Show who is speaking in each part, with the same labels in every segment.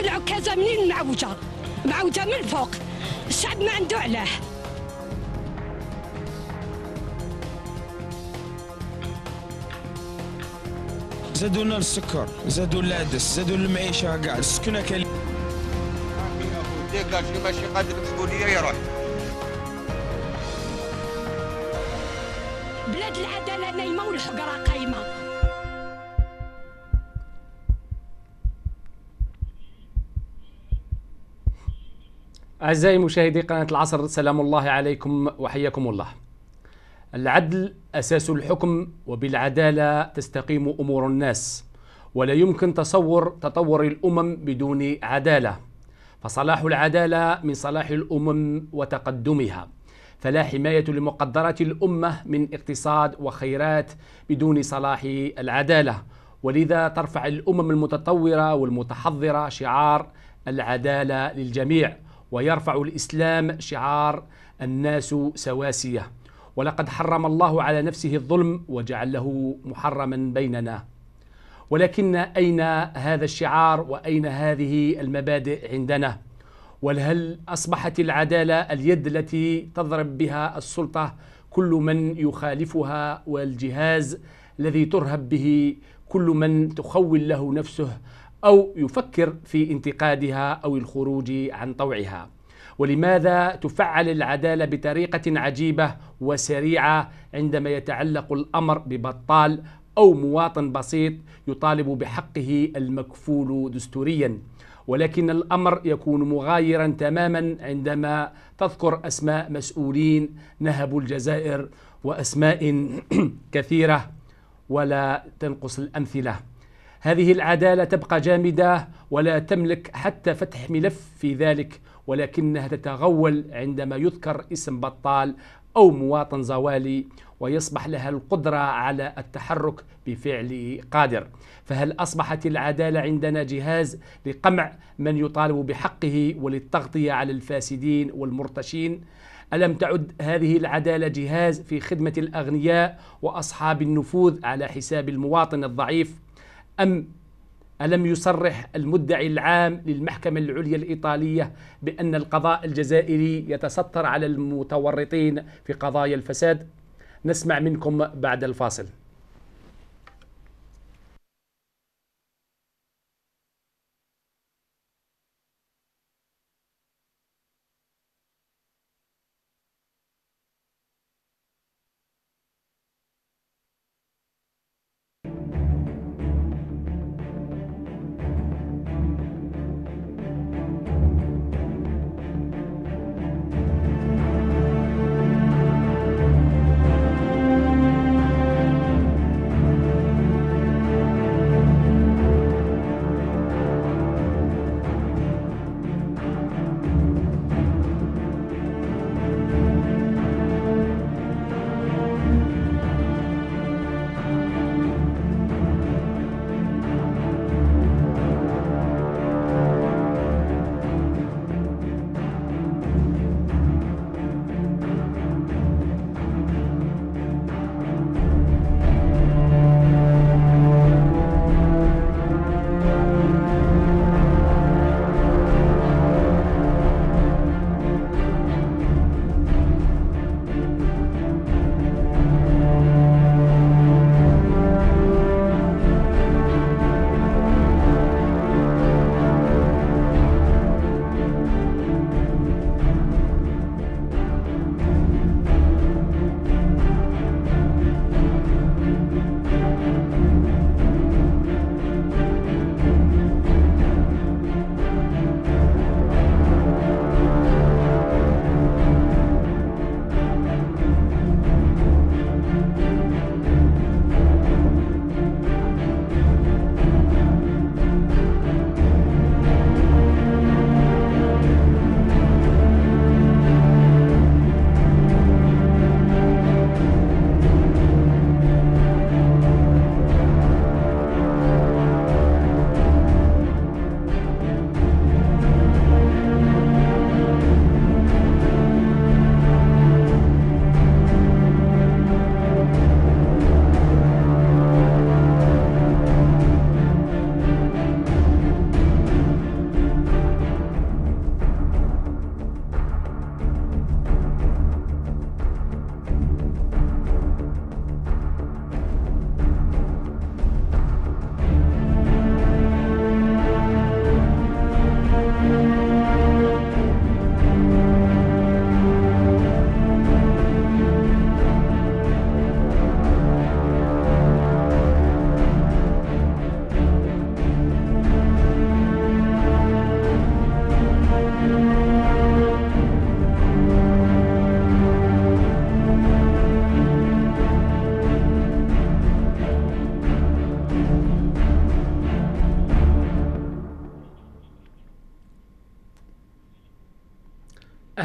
Speaker 1: العكازة منين معوجة معوجة من فوق الشعب ما عنده علاه.
Speaker 2: زادوا لنا السكر زادوا العدس زادوا المعيشة كاع السكنة كان
Speaker 3: قال شي ماشي قادر المسؤوليه يروح
Speaker 1: بلاد العدالة نايمة والحقرة قايمة.
Speaker 4: أعزائي مشاهدي قناة العصر سلام الله عليكم وحياكم الله. العدل أساس الحكم وبالعدالة تستقيم أمور الناس ولا يمكن تصور تطور الأمم بدون عدالة. فصلاح العدالة من صلاح الأمم وتقدمها. فلا حماية لمقدرات الأمة من اقتصاد وخيرات بدون صلاح العدالة. ولذا ترفع الأمم المتطورة والمتحضرة شعار العدالة للجميع. ويرفع الإسلام شعار الناس سواسية. ولقد حرم الله على نفسه الظلم وجعله محرما بيننا. ولكن أين هذا الشعار وأين هذه المبادئ عندنا؟ وهل أصبحت العدالة اليد التي تضرب بها السلطة كل من يخالفها والجهاز الذي ترهب به كل من تخول له نفسه أو يفكر في انتقادها أو الخروج عن طوعها. ولماذا تفعل العدالة بطريقة عجيبة وسريعة عندما يتعلق الأمر ببطال أو مواطن بسيط يطالب بحقه المكفول دستوريا؟ ولكن الأمر يكون مغايرا تماما عندما تذكر أسماء مسؤولين نهبوا الجزائر وأسماء كثيرة ولا تنقص الأمثلة. هذه العدالة تبقى جامدة ولا تملك حتى فتح ملف في ذلك ولكنها تتغول عندما يذكر اسم بطال أو مواطن زوالي ويصبح لها القدرة على التحرك بفعل قادر. فهل أصبحت العدالة عندنا جهاز لقمع من يطالب بحقه وللتغطية على الفاسدين والمرتشين؟ ألم تعد هذه العدالة جهاز في خدمة الأغنياء وأصحاب النفوذ على حساب المواطن الضعيف؟ أم ألم يصرح المدعي العام للمحكمة العليا الإيطالية بأن القضاء الجزائري يتستر على المتورطين في قضايا الفساد؟ نسمع منكم بعد الفاصل.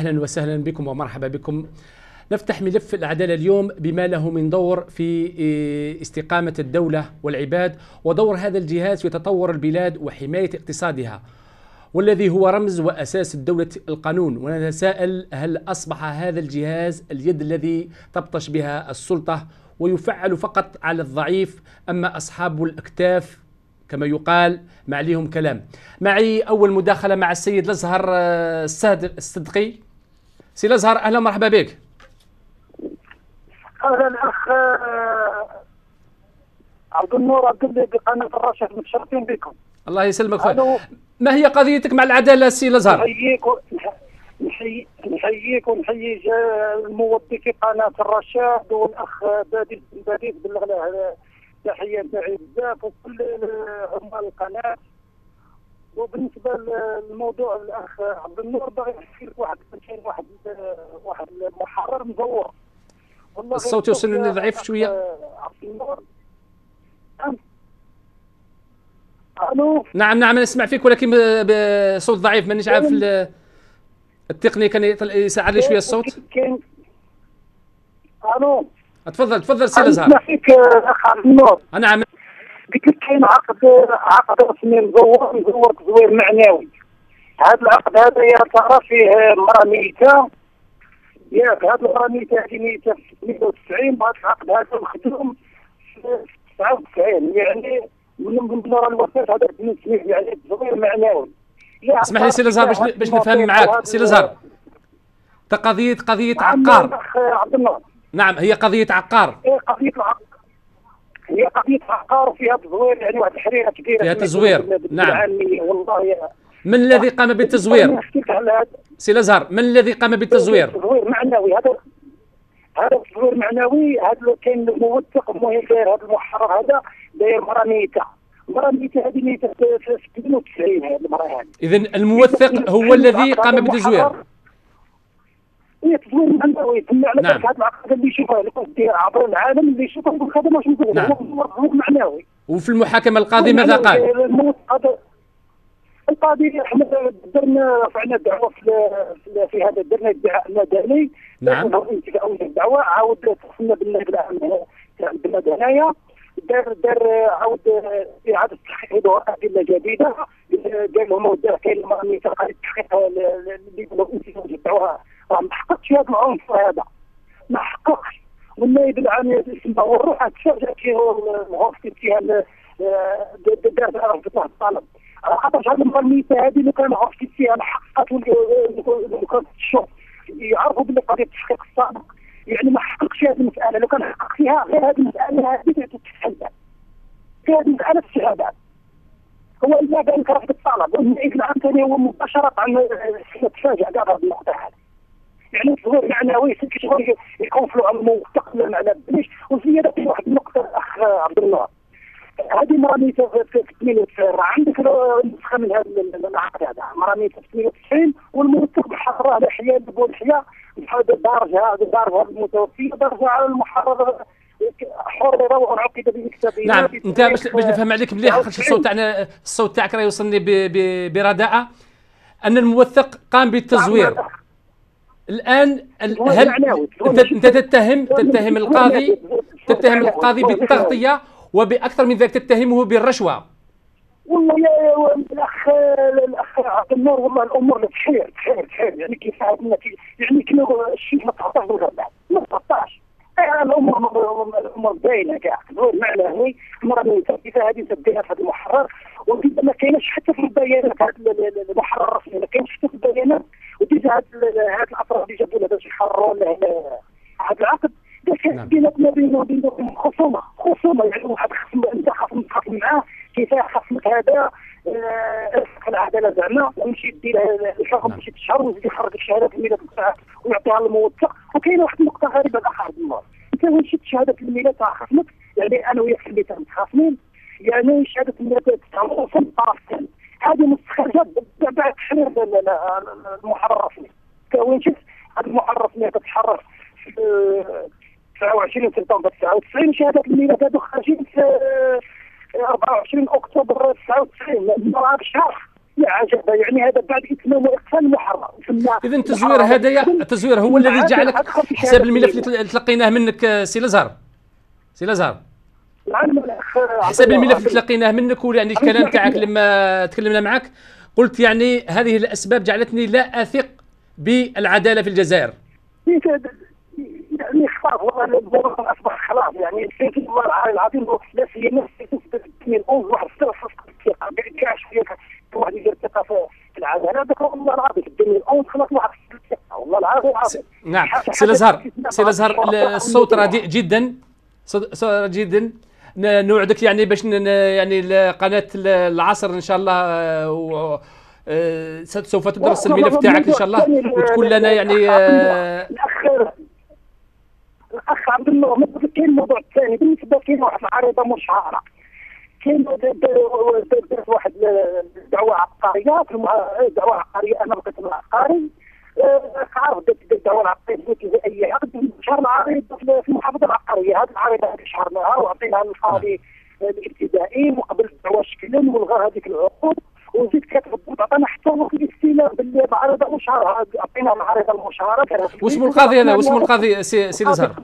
Speaker 5: أهلا وسهلا بكم ومرحبا بكم. نفتح ملف العداله اليوم بما له من دور في إيه، استقامة الدولة والعباد ودور هذا الجهاز في تطور البلاد وحماية اقتصادها والذي هو رمز وأساس الدولة القانون. ونتساءل هل أصبح هذا الجهاز اليد الذي تبطش بها السلطة ويفعل فقط على الضعيف اما أصحاب الأكتاف؟ كما يقال ما عليهم كلام. معي أول مداخلة مع السيد الأزهر آه، الصدقي. سي الأزهر أهلا مرحبا بك.
Speaker 6: هذا الاخ آه، عبد النور عبد الله بقناه الرشاد متشرفين بكم.
Speaker 5: الله يسلمك
Speaker 6: ألو.
Speaker 5: ما هي قضيتك مع العدالة سي الأزهر؟
Speaker 6: نحييك نحيي نحييك ونحيي جا- الموظفي قناة الرشاد والاخ بادي بادي بلغ له تحيه تاعي بزاف وكل عمال القناة. وبالنسبة للموضوع الأخ عبد النور باغي نحكي لك واحد كان واحد واحد المحرر مزور. والله
Speaker 5: الصوت يوصلني ضعيف
Speaker 6: أخ
Speaker 5: شوية.
Speaker 6: عبد النور. نعم. ألو؟
Speaker 5: نعم نعم نسمع فيك ولكن بصوت ضعيف. مانيش عارف ال- التقني كان يساعد لي شوية الصوت.
Speaker 6: ألو؟
Speaker 5: تفضل تفضل سي الازهر
Speaker 6: نسمع فيك أخ عبد النور.
Speaker 5: نعم.
Speaker 6: قلت لك كاين عقد عقد رسمي مزور مزور تزوير معنوي. هذا العقد هذا يا ترى فيه مرا ميتة؟ ياك هذه المرا ميتة هذه ميتة في 98 بعد العقد هذا مخدوم في 99 يعني من من نرى الوفاة هذا بالنسبة يعني تزوير معنوي.
Speaker 5: اسمح لي سي الازهر باش باش نفهم معاك. سي الازهر تا قضيه قضية عقار.
Speaker 6: عبد الله
Speaker 5: نعم هي قضية عقار.
Speaker 6: هي قضية العقار. هي قضية عقار وفيها تزوير يعني واحد الحريرة كبيرة
Speaker 5: فيها تزوير، نعم.
Speaker 6: والله
Speaker 5: من الذي قام بالتزوير سي الازهر من الذي قام بالتزوير
Speaker 6: تزوير معنوي هذا هذا تزوير معنوي هذا كاين الموثق المهم داير هذا المحرر هذا داير مرة ميتة مرة ميتة هذه ميتة في في 92 هذه المرة هذه
Speaker 5: اذا الموثق هو الذي قام بالتزوير
Speaker 6: هي على
Speaker 5: نعم.
Speaker 6: اللي يشوفه اللي كنت عبر العالم اللي يشوفه يقول هذا مش مزور
Speaker 5: نعم.
Speaker 6: هو معنوي
Speaker 5: وفي المحاكمه القاضي ماذا قال
Speaker 6: القاضي إحنا درنا رفعنا دعوه في, في, هذا درنا ادعاء مدني
Speaker 5: نعم.
Speaker 6: انتفاء الدعوه عاود تصلنا بالنائب العام تاع البلاد هنايا دار دار عاود اعاده تحقيق هذو ادله جديده قال لهم ودار كاين تلقى التحقيق اللي يقولوا انتفاء الدعوه ما حققش هذا العنف هذا ما حققش والنائب العام يسمى والروح تفاجأ كي الغرفة فيها دار رفض الله الطلب خاطر هذه الميتة هذه اللي كان غرفة فيها كانت الشرط يعرفوا باللي قضية التحقيق السابق يعني ما حققش هذه المسألة لو كان حقق فيها غير هذه المسألة هذه تتحدى في هذه المسألة الشهادات هو إلا قال رفض الطلب والنائب العام ثاني هو مباشرة تفاجأ قال هذه النقطة هذه يعني تزور معنوي في شغل يكون في المستقبل معنى ليش وزيادة في واحد النقطة الأخ عبد الله. هذه مرامية في 92 عندك نسخة من هذا العقد هذا مرامية في 92 والموثق محرر على حياة بقول حياة درجة هذا درجة المتوفية درجة على المحرر. حر يروح عقد بمكتبه
Speaker 5: نعم انت باش باش نفهم عليك مليح خاطر الصوت تاعنا الصوت تاعك راه يوصلني برداءه أن الموثق قام بالتزوير.
Speaker 6: الآن
Speaker 5: هل انت تتهم تتهم القاضي تتهم القاضي بالتغطية وبأكثر من ذلك تتهمه بالرشوة.
Speaker 6: والله يا الاخ الأخ عبد النور والله الأمور تحير تحير تحير يعني كيف عندنا يعني كنا الشيء ما تعطاش ولا بعد ما تعطاش. الأمور الأمور باينة كاع. معنوي مرة من التوقيفه هذه سديها في هذا المحرر. وديجا ما كاينش حتى في البيانات هذا المحرر الرسمي ما كاينش حتى في البيانات. وديجا هاد الافراد اللي جابوا باش يحرروا هذا العقد.
Speaker 5: نعم.
Speaker 6: بيناتنا بينه وبينهم خصومة. خصومة يعني واحد خصم أنت خصم تخاصم معاه. كيف خصمك هذا. آه، العدالة زعما. ويمشي يدير الحكم
Speaker 5: نعم.
Speaker 6: يمشي تشهر ويزيد يخرج الشهادات الميلاد بتاعك ويعطيها للموثق. وكاينه واحد النقطة غريبة الآخر عبد الله أنت وين شفت شهادة الميلاد تاع خصمك؟ يعني أنا وياك في البيت متخاصمين يعني شهادة الميلاد تاع خصم طرف ثاني هذه مستخرجات بعد تحرير ال- ال- ال- المحرر الرسمي انت وين شفت هذا المحرر الرسمي تتحرر في آه، 29 سبتمبر 99 شهاده الميلاد هذو خارجين في آه، 24 أكتوبر 99 ما بشهر عجبه يعني هذا بعد اتمام واقفال محرم
Speaker 5: اذا التزوير هذايا التزوير هو الذي جعلك حساب الملف اللي تلقيناه منك آه، سي الازهر سي الازهر حسب الملف اللي تلقيناه منك ويعني الكلام تاعك لما تكلمنا معك قلت يعني هذه الأسباب جعلتني لا أثق بالعدالة في الجزائر.
Speaker 6: يعني خلاص والله الموضوع أصبح خلاص يعني في الله العظيم في 2011 واحد الثقه كاع شوية واحد يدير ثقه في العدالة. هذاك والله العظيم في 2011 خلاص واحد الثقه والله العظيم
Speaker 5: نعم. سي الأزهر سي الأزهر الصوت رديء جدا. صوت جدا. نوعدك يعني باش يعني قناة العصر إن شاء الله آه، آه، سوف تدرس الملف تاعك إن شاء الله وتكون لنا يعني
Speaker 6: آه، الأخ عبد الله كاين الموضوع الثاني بالنسبة كاين واحد العريضه مشهوره كاين واحد دعوة عقاريه دعوة عقاريه أنا بقيت العقاري عارف الدعوه العقاريه أي عقد شهر العريض في المحافظه العقارية. هذه العريضة هذه شهرناها وعطيناها للقاضي الابتدائي وقبل الدعوه شكلا والغى هذيك العقود. وزيد كتهبط عطانا حتى وقت الاستيلاء باللي المعارضه مشهرة. عطينا المعارضه المشهرة.
Speaker 5: واسم القاضي هذا؟ واسم القاضي سي, سي الازهر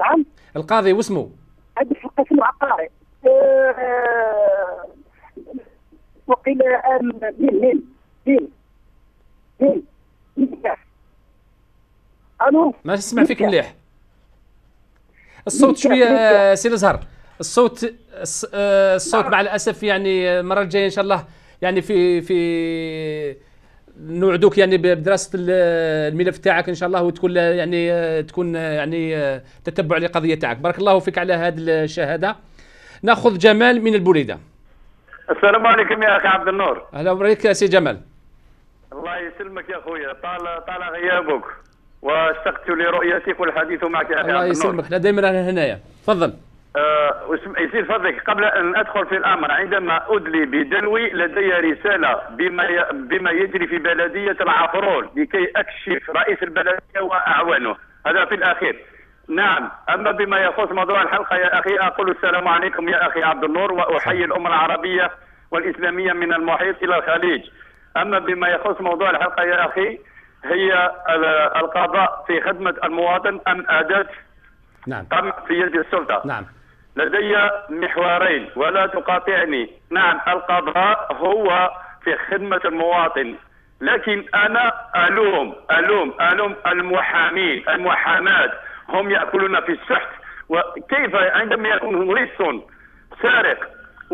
Speaker 6: نعم.
Speaker 5: القاضي واسمه
Speaker 6: هذا في القسم العقاري. وقيل مين مين مين مين؟ مين؟ ألو؟
Speaker 5: ما نسمع فيك مليح. الصوت شوية سي الأزهر. الصوت آه، الصوت مع الأسف يعني المرة الجاية إن شاء الله يعني في في نوعدوك يعني بدراسة الملف تاعك إن شاء الله وتكون يعني تكون يعني تتبع لقضية تاعك. بارك الله فيك على هذه الشهادة. نأخذ جمال من البوليدة.
Speaker 7: السلام عليكم يا أخي عبد النور.
Speaker 5: أهلا بك سي جمال.
Speaker 7: الله يسلمك يا أخويا. طال طال غيابك. وأشتقت لرؤيتك والحديث معك يا
Speaker 5: الله يسلمك. إحنا دائما هنايا. تفضل.
Speaker 7: أه يصير فضلك. قبل أن أدخل في الأمر عندما أدلي بدلوي لدي رسالة بما بما يجري في بلدية العفرون لكي أكشف رئيس البلدية وأعوانه. هذا في الأخير. نعم. أما بما يخص موضوع الحلقة يا أخي أقول السلام عليكم يا أخي عبد النور وأحيي الأمة العربية والإسلامية من المحيط إلى الخليج. أما بما يخص موضوع الحلقة يا أخي هي القضاء في خدمة المواطن أم اداه
Speaker 5: نعم.
Speaker 7: في يد السلطة؟
Speaker 5: نعم.
Speaker 7: لدي محورين ولا تقاطعني. نعم القضاء هو في خدمة المواطن لكن أنا ألوم ألوم ألوم المحامين المحاماة. هم يأكلون في السحت وكيف عندما يكون لص سارق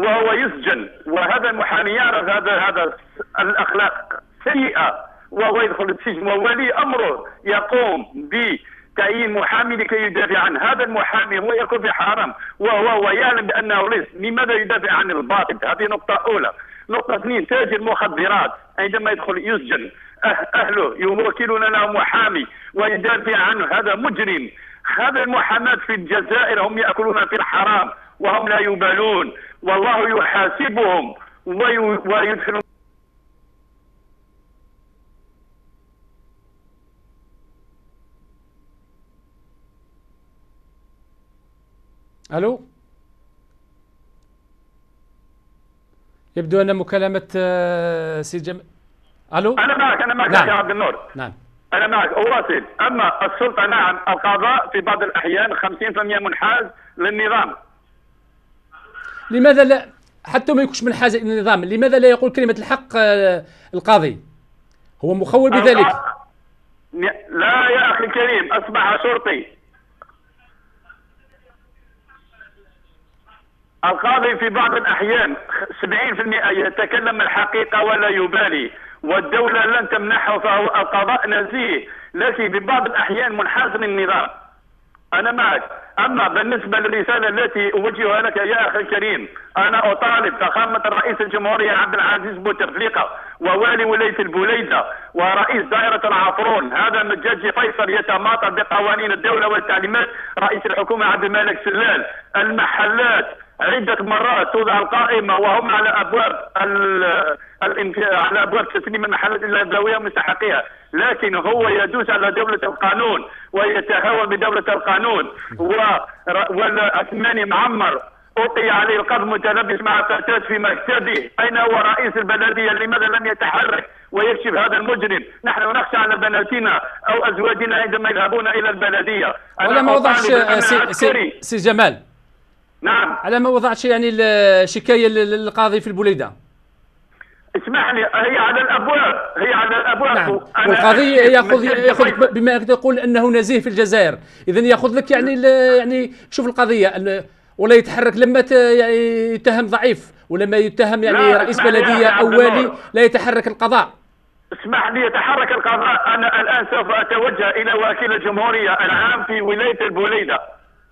Speaker 7: وهو يسجن وهذا المحامي يعرف هذا هذا الأخلاق سيئة وهو يدخل السجن وولي أمره يقوم ب تعيين محامي لكي يدافع عنه. هذا المحامي هو يكون في حرام وهو ويعلم بأنه ليس لماذا يدافع عن الباطل؟ هذه نقطة أولى. نقطة اثنين تاجر مخدرات عندما يدخل يسجن أه- أهله يوكلون له محامي ويدافع عنه. هذا مجرم. هذا المحاماة في الجزائر هم يأكلون في الحرام. وهم لا يبالون. والله يحاسبهم ويدخل
Speaker 5: ألو؟ يبدو أن مكالمة آه، سي جم... ألو؟
Speaker 7: أنا معك أنا معك نعم. يا عبد النور.
Speaker 5: نعم.
Speaker 7: أنا معك. اواصل أما السلطة نعم القضاء في بعض الأحيان 50% منحاز للنظام.
Speaker 5: لماذا لا حتى ما يكونش منحاز للنظام لماذا لا يقول كلمة الحق آه، القاضي؟ هو مخول بذلك.
Speaker 7: لا يا أخي الكريم أصبح شرطي. القاضي في بعض الأحيان 70% يتكلم الحقيقة ولا يبالي والدولة لن تمنحه فهو القضاء نزيه. لكن في بعض الأحيان منحاز للنظام. أنا معك. أما بالنسبة للرسالة التي أوجهها لك يا أخي الكريم أنا أطالب فخامة الرئيس الجمهورية عبد العزيز بوتفليقة ووالي ولاية البوليدة ورئيس دائرة العفرون هذا مجاجي فيصل يتماطل بقوانين الدولة والتعليمات رئيس الحكومة عبد الملك سلال المحلات عدة مرات توضع القائمة وهم على أبواب على أبواب تسليم المحلات إلى ذويها مستحقيها لكن هو يدوس على دولة القانون ويتهاون بدولة القانون. والعثماني معمر. ألقي عليه القبض متلبس مع فتاة في مكتبه أين هو رئيس البلدية لماذا لم يتحرك ويكشف هذا المجرم؟ نحن نخشى على بناتنا أو أزواجنا عندما يذهبون إلى البلدية.
Speaker 5: ولا ما وضعش سي. سي, سي جمال.
Speaker 7: نعم.
Speaker 5: على ما وضعش يعني الشكاية لل- للقاضي في البليدة.
Speaker 7: اسمح لي هي على الأبواب هي على الأبواب.
Speaker 5: نعم. والقاضي ياخذ
Speaker 7: يأخذ
Speaker 5: بما تقول أنه نزيه في الجزائر. اذا يأخذ لك يعني يعني شوف القضية ولا يتحرك لما يعني يتهم ضعيف ولما يتهم يعني رئيس بلديه
Speaker 7: أخي
Speaker 5: أو
Speaker 7: عبد
Speaker 5: والي
Speaker 7: النور.
Speaker 5: لا يتحرك القضاء.
Speaker 7: اسمح لي يتحرك القضاء. أنا الآن سوف أتوجه إلى وكيل الجمهورية العام في ولاية البليدة.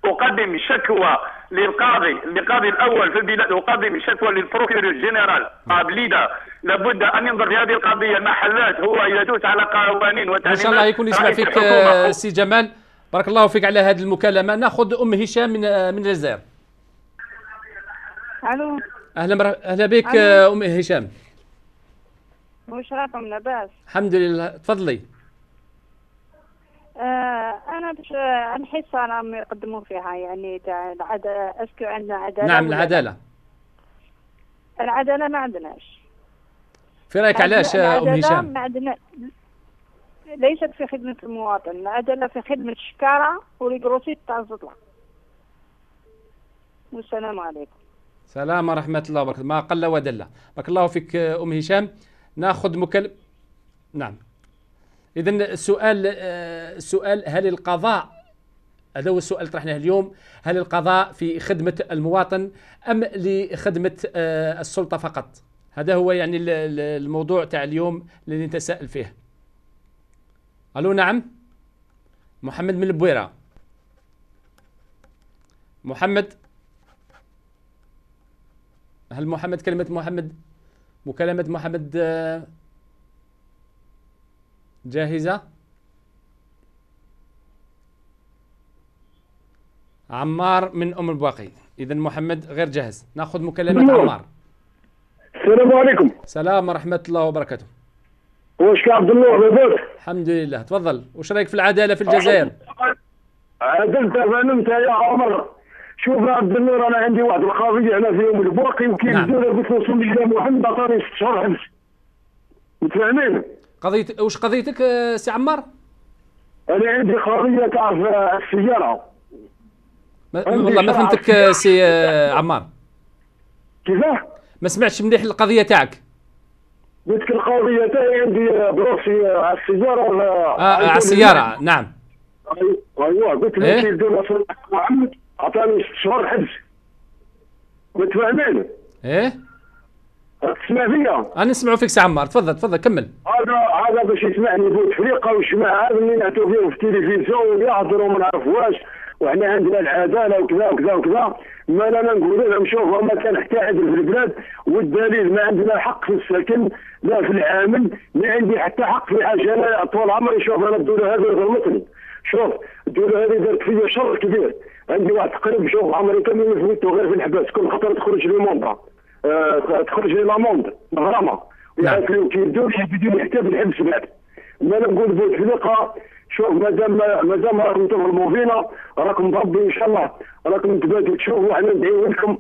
Speaker 7: أقدم شكوى للقاضي القاضي الأول في البلاد اقدم شكوى لل procureur général بليده لابد أن ينظر في هذه القضية المحلات هو يدوس على قوانين
Speaker 5: إن
Speaker 7: وتعليمات
Speaker 5: شاء الله يكون يسمع فيك
Speaker 7: الحكومة.
Speaker 5: آه، سي جمال. بارك الله فيك على هذه المكالمة. نأخذ أم هشام من آه، من الجزائر.
Speaker 8: ألو.
Speaker 5: أهلا مر... أهلا بك. آه، أم هشام.
Speaker 8: وش راكم لاباس.
Speaker 5: الحمد لله. تفضلي.
Speaker 8: آه أنا باش آه، الحصه راهم يقدموا فيها يعني تاع العداله est-ce que عندنا عدالة
Speaker 5: نعم؟ العدالة.
Speaker 8: العدالة ما عندناش
Speaker 5: في رأيك علاش
Speaker 8: أم
Speaker 5: هشام؟
Speaker 8: ما عندنا ليست في خدمة المواطن العدالة في خدمة الشكارة و recruter تاع الزطلة. والسلام عليكم.
Speaker 5: سلام ورحمة الله وبركاته. ما قل ودل. بارك الله فيك أم هشام. ناخذ مكلم نعم. إذا السؤال آه، السؤال هل القضاء هذا هو السؤال طرحناه اليوم هل القضاء في خدمة المواطن أم لخدمة آه، السلطة فقط؟ هذا هو يعني ال- ال- الموضوع تاع اليوم اللي نتساءل فيه. ألو نعم. محمد من البويرة. محمد. هل محمد كلمة محمد؟ مكالمة محمد آه، جاهزة؟ عمار من أم الباقي. إذا محمد غير جاهز. نأخذ مكالمة عمار.
Speaker 9: السلام عليكم.
Speaker 5: سلام ورحمة الله وبركاته.
Speaker 9: واش عبد النور لاباس
Speaker 5: الحمد لله. تفضل. وش رأيك في العدالة في الجزائر؟
Speaker 9: عدلت فهمت يا عمر. شوف عبد النور أنا عندي واحد القضية هنا في يوم الباقي وكيف
Speaker 5: نعم.
Speaker 9: قلت له صلي محمد عطاني ست شهور حبس متفاهمين؟
Speaker 5: قضية وش قضيتك آه، سي عمار؟
Speaker 9: أنا عندي قضية تاع السيارة.
Speaker 5: ما
Speaker 9: عندي
Speaker 5: والله ما فهمتك آه، سي آه، عمار.
Speaker 9: كيفاه؟
Speaker 5: ما سمعتش مليح القضية تاعك.
Speaker 9: قلت لك القضية تاعي عندي procès على السيارة ولا
Speaker 5: آه على السيارة؟ نعم.
Speaker 9: أيوه قلت له
Speaker 5: إيه؟
Speaker 9: صلي على محمد عطاني ست شهور حبس. متفاهمين؟
Speaker 5: إيه؟
Speaker 9: تسمع فيا؟
Speaker 5: أنا نسمعوا فيك سي عمار. تفضل تفضل كمل.
Speaker 9: هذا هذا باش يسمعني بوتفليقه ويسمع. هذا اللي نعتو فيه في التلفزيون ويهضروا ما نعرفوهاش وحنا عندنا العدالة وكذا وكذا وكذا. ما لا نقول لهم شوفوا ما كان حتى عدل في البلاد. والدليل ما عندنا حق في السكن لا في العامل. ما عندي حتى حق في حاجة أنا طول عمري شوف أنا الدولة هذه ظلمتني شوف الدولة هذه دارت فيا شر كبير. عندي واحد تقريب شوف عمري كامل فوتو غير في الحباس كل خطره تخرج لي آه تخرج لي لاموند مغرمه كي يدور يبدون حتى بالحبس بعد. ما نقول بوتفليقه شوف مادام مادام راكم تظلموا فينا. راكم بربي إن شاء الله. راكم تبادلوا تشوفوا إحنا ندعيو لكم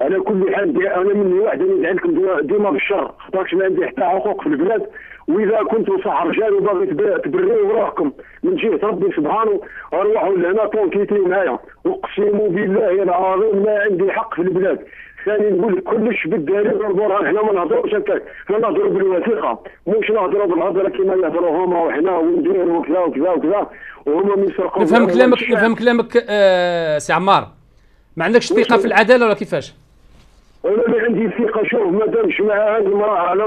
Speaker 9: على كل حال أنا مني واحد ندعي لكم ديما- بالشر خاطرش ما عندي حتى حقوق في البلاد. وإذا كنتوا صح رجال وباغي تب- تبريوا روحكم. من جهه ربي سبحانه أروحوا لهنا طونكيتي معايا. اقسم بالله العظيم ما عندي حق في البلاد. ثاني نقول لك كلش بالدليل والبرهان حنا ما نهضروش هكاك حنا نهضروا بالوثيقة. مش نهضروا بالهضرة كما يهضروا هما وحنا ونديروا وكذا وكذا وكذا. وهما من يسرقوا
Speaker 5: نفهم كلامك نفهم كلامك آه سي عمار. ما عندكش ثقة في العدالة ولا كيفاش؟
Speaker 9: أنا اللي عندي ثقة. شوف ما دامش مع هذه المرأة على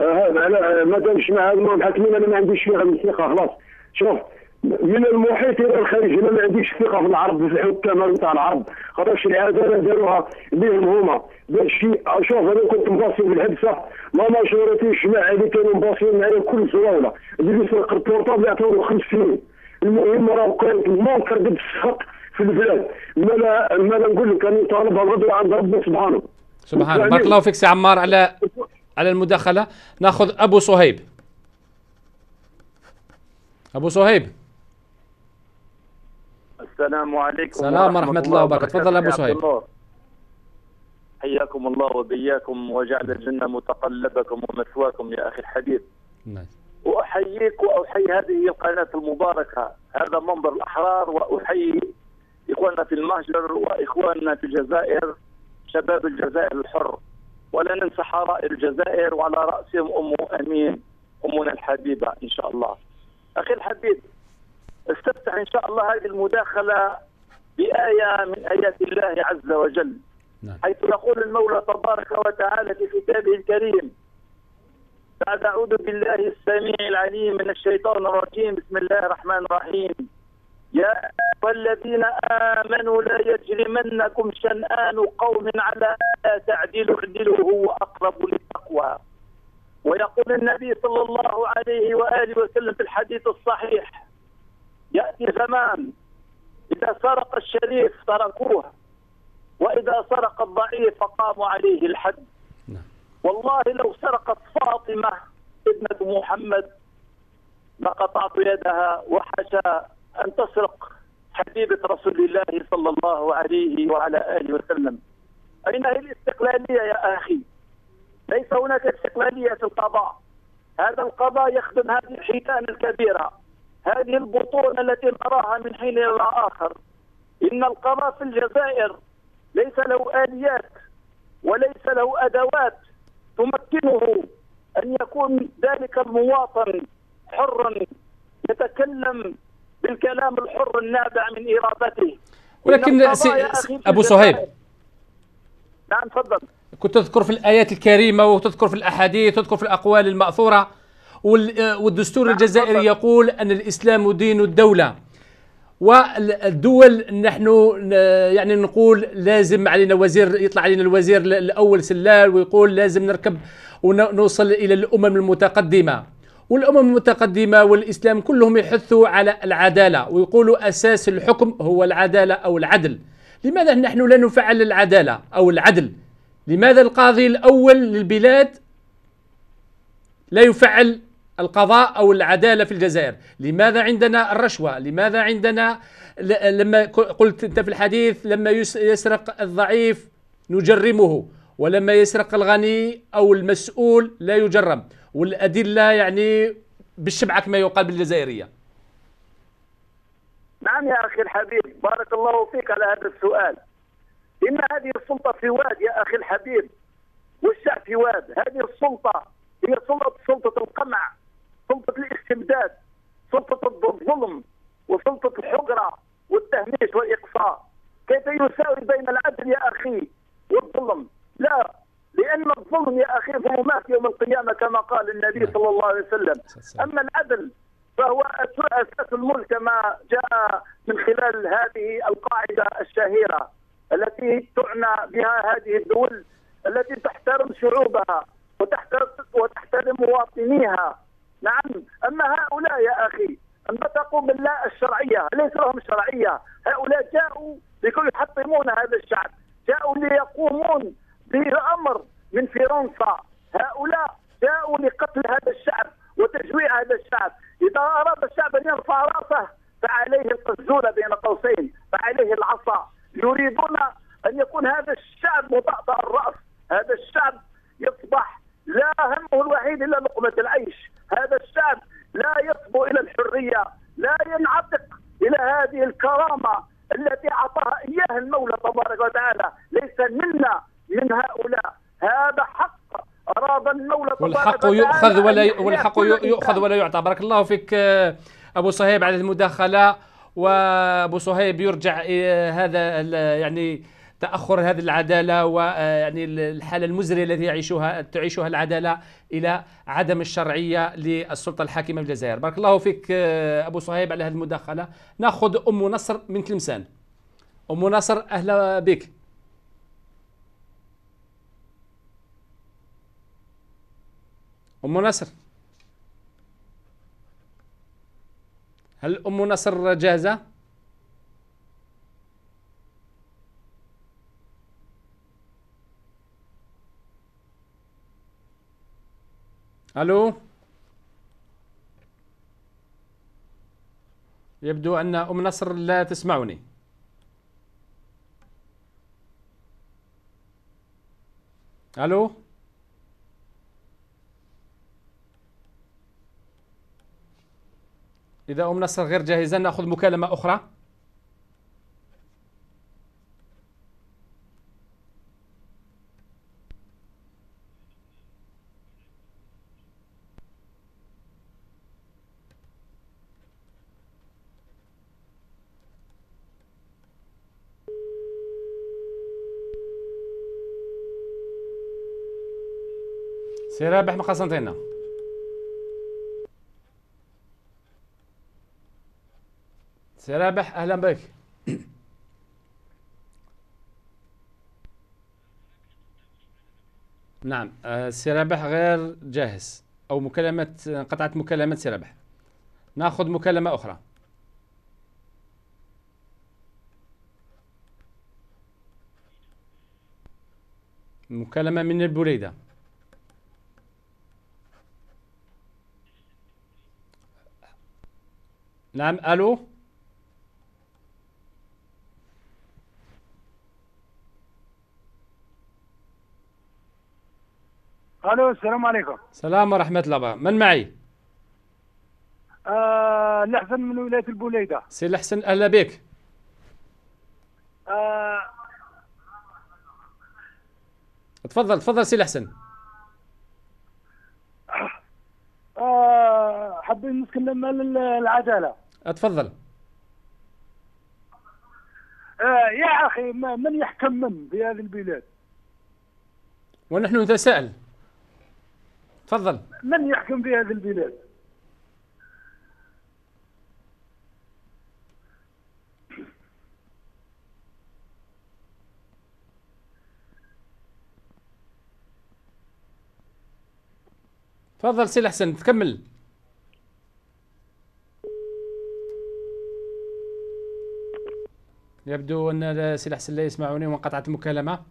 Speaker 9: هذا على ما دامش مع هذه المرأة الحاكمين أنا ما عنديش فيها من ثقة خلاص. شوف من المحيط إلى الخارج. أنا ما عنديش ثقة في العرب في الحكام نتاع العرب خاطرش العداله داروها ليهم هما. باش شوف أنا كنت مباصي في الحبسة. ما مشورتيش مع اللي كانوا مباصيين معايا بكل سهوله اللي يسرق البورطابل يعطوه خمس سنين. المهم راه كانت المنكر قد السخط في البلاد. ما لا ما لا نقول لك أنا طالب الرضا عند ربي سبحانه.
Speaker 5: سبحان بارك الله فيك سي عمار على على المداخلة. ناخذ أبو صهيب. أبو صهيب.
Speaker 10: السلام عليكم
Speaker 5: السلام ورحمة الله وبركاته. تفضل أبو
Speaker 10: النور.
Speaker 11: حياكم الله وبياكم وجعل الجنة متقلبكم ومثواكم يا أخي الحبيب
Speaker 5: نعم.
Speaker 11: وأحييك وأحيي هذه القناة المباركة هذا منبر الأحرار وأحيي إخواننا في المهجر وإخواننا في الجزائر شباب الجزائر الحر ولا ننسى حرائر الجزائر وعلى رأسهم أم أمين أمنا الحبيبة إن شاء الله أخي الحبيب استفتح إن شاء الله هذه المداخلة بآية من آيات الله عز وجل.
Speaker 5: نعم.
Speaker 11: حيث يقول المولى تبارك وتعالى في كتابه الكريم بعد أعوذ بالله السميع العليم من الشيطان الرجيم. بسم الله الرحمن الرحيم. يا أيها الذين آمنوا لا يجرمنكم شنآن قوم على لا تعدلوا اعدلوا هو أقرب للتقوى. ويقول النبي صلى الله عليه وآله وسلم في الحديث الصحيح يأتي زمان. إذا سرق الشريف تركوه وإذا سرق الضعيف فقاموا عليه الحد.
Speaker 5: نعم.
Speaker 11: والله لو سرقت فاطمة ابنة محمد لقطعت يدها وحاشا أن تسرق حبيبة رسول الله صلى الله عليه وعلى آله وسلم. أين هي الاستقلالية يا أخي؟ ليس هناك استقلالية في القضاء. هذا القضاء يخدم هذه الحيتان الكبيرة. هذه البطون التي نراها من حين إلى آخر. إن القضاء في الجزائر ليس له آليات وليس له أدوات تمكنه أن يكون ذلك المواطن حرا يتكلم بالكلام الحر النابع من إرادته.
Speaker 5: ولكن سي- أبو صهيب.
Speaker 11: نعم تفضل.
Speaker 5: كنت تذكر في الآيات الكريمة وتذكر في الأحاديث وتذكر في الأقوال المأثورة. والدستور الجزائري
Speaker 11: تفضل.
Speaker 5: يقول أن الإسلام دين الدولة. والدول نحن يعني نقول لازم علينا وزير يطلع علينا الوزير ال- الأول سلال ويقول لازم نركب ونوصل إلى الأمم المتقدمة. والأمم المتقدمة والإسلام كلهم يحثوا على العدالة ويقولوا أساس الحكم هو العدالة أو العدل. لماذا نحن لا نفعل العدالة أو العدل؟ لماذا القاضي الأول للبلاد لا يفعل القضاء أو العدالة في الجزائر. لماذا عندنا الرشوة؟ لماذا عندنا لما قلت أنت في الحديث لما يس- يسرق الضعيف نجرمه ولما يسرق الغني أو المسؤول لا يجرم. والأدلة يعني بالشبعة كما يقال بالجزائرية
Speaker 11: نعم يا أخي الحبيب بارك الله فيك على هذا السؤال. إن هذه السلطة في واد يا أخي الحبيب. والشعب في واد؟ هذه السلطة هي سلطة سلطة القمع. سلطة الاستبداد سلطة الظلم وسلطة الحقرة والتهميش والإقصاء. كيف يساوي بين العدل يا أخي والظلم؟ لا لأن الظلم يا أخي هو مات يوم القيامة كما قال النبي صلى الله عليه وسلم. أما العدل فهو أساس الملك كما جاء من خلال هذه القاعدة الشهيرة التي تعنى بها هذه الدول التي تحترم شعوبها وتحترم وتحترم مواطنيها. نعم أما هؤلاء يا أخي نطقوا بالله الشرعية ليس لهم شرعية؟ هؤلاء جاءوا لكي يحطمون هذا الشعب جاءوا ليقومون بأمر من فرنسا. هؤلاء جاءوا لقتل هذا الشعب وتجويع هذا الشعب. إذا أراد الشعب أن يرفع رأسه فعليه القزولة بين قوسين فعليه العصا. يريدون أن يكون هذا الشعب مطأطأ الرأس هذا الشعب يصبح لا همه الوحيد إلا لقمة العيش. هذا الشعب لا يصبو إلى الحرية لا ينعتق إلى هذه الكرامة التي أعطاها إياها المولى تبارك وتعالى. ليس منا من هؤلاء. هذا حق أراد المولى تبارك
Speaker 5: والحق
Speaker 11: وتعالى.
Speaker 5: يؤخذ ولا والحق يؤخذ. ولا يعطى. بارك الله فيك آه، أبو صهيب على المداخلة. وأبو صهيب يرجع إلى هذا يعني تأخر هذه العدالة ويعني الحالة المزرية التي يعيشها تعيشها العدالة إلى عدم الشرعية للسلطة الحاكمة في الجزائر. بارك الله فيك آه، أبو صهيب على هذه المداخلة. نأخذ أم نصر من تلمسان. أم نصر أهلا بك. أم نصر. هل أم نصر جاهزة؟ ألو؟ يبدو أن أم نصر لا تسمعني. ألو؟ إذا أم نصر غير جاهزة نأخذ مكالمة أخرى. سي رابح من قسنطينة سي رابح أهلا بك. نعم آه، سي رابح غير جاهز. أو مكالمة انقطعت مكالمة سي رابح ناخذ مكالمة أخرى. مكالمة من البوليدة نعم ألو؟
Speaker 6: ألو السلام عليكم.
Speaker 5: سلام ورحمة الله. وبركاته من معي؟
Speaker 6: آه الحسن من ولاية البوليدة.
Speaker 5: سي الحسن أهلا بك.
Speaker 6: آه.
Speaker 5: تفضل تفضل سي الحسن
Speaker 6: آه حابين نتكلم على العدالة.
Speaker 5: تفضل
Speaker 6: آه يا أخي ما- من يحكم من في هذه البلاد؟
Speaker 5: ونحن نتساءل. تفضل.
Speaker 6: من يحكم في هذه البلاد؟
Speaker 5: تفضل سي الحسن تكمل. يبدو أن سي الحسن لا يسمعني وانقطعت المكالمة.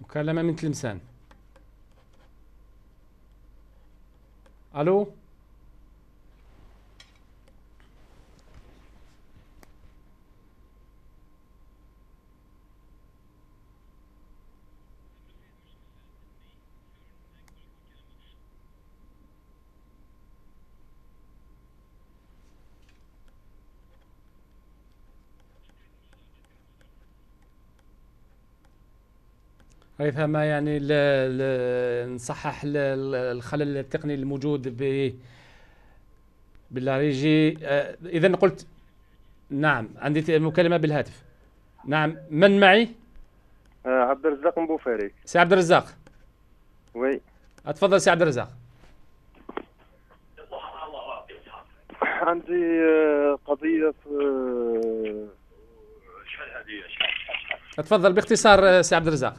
Speaker 5: مكالمة من تلمسان. ألو؟ ريثما يعني ل... ل... نصحح الخلل التقني الموجود ب بال régie آه، اذا قلت نعم عندي مكالمة بالهاتف. نعم من معي؟
Speaker 12: آه، عبد الرزاق من بوفاريك
Speaker 5: سي عبد الرزاق.
Speaker 12: oui.
Speaker 5: اتفضل سي عبد الرزاق.
Speaker 12: عندي آه، قضية في
Speaker 5: اتفضل باختصار آه، سي عبد الرزاق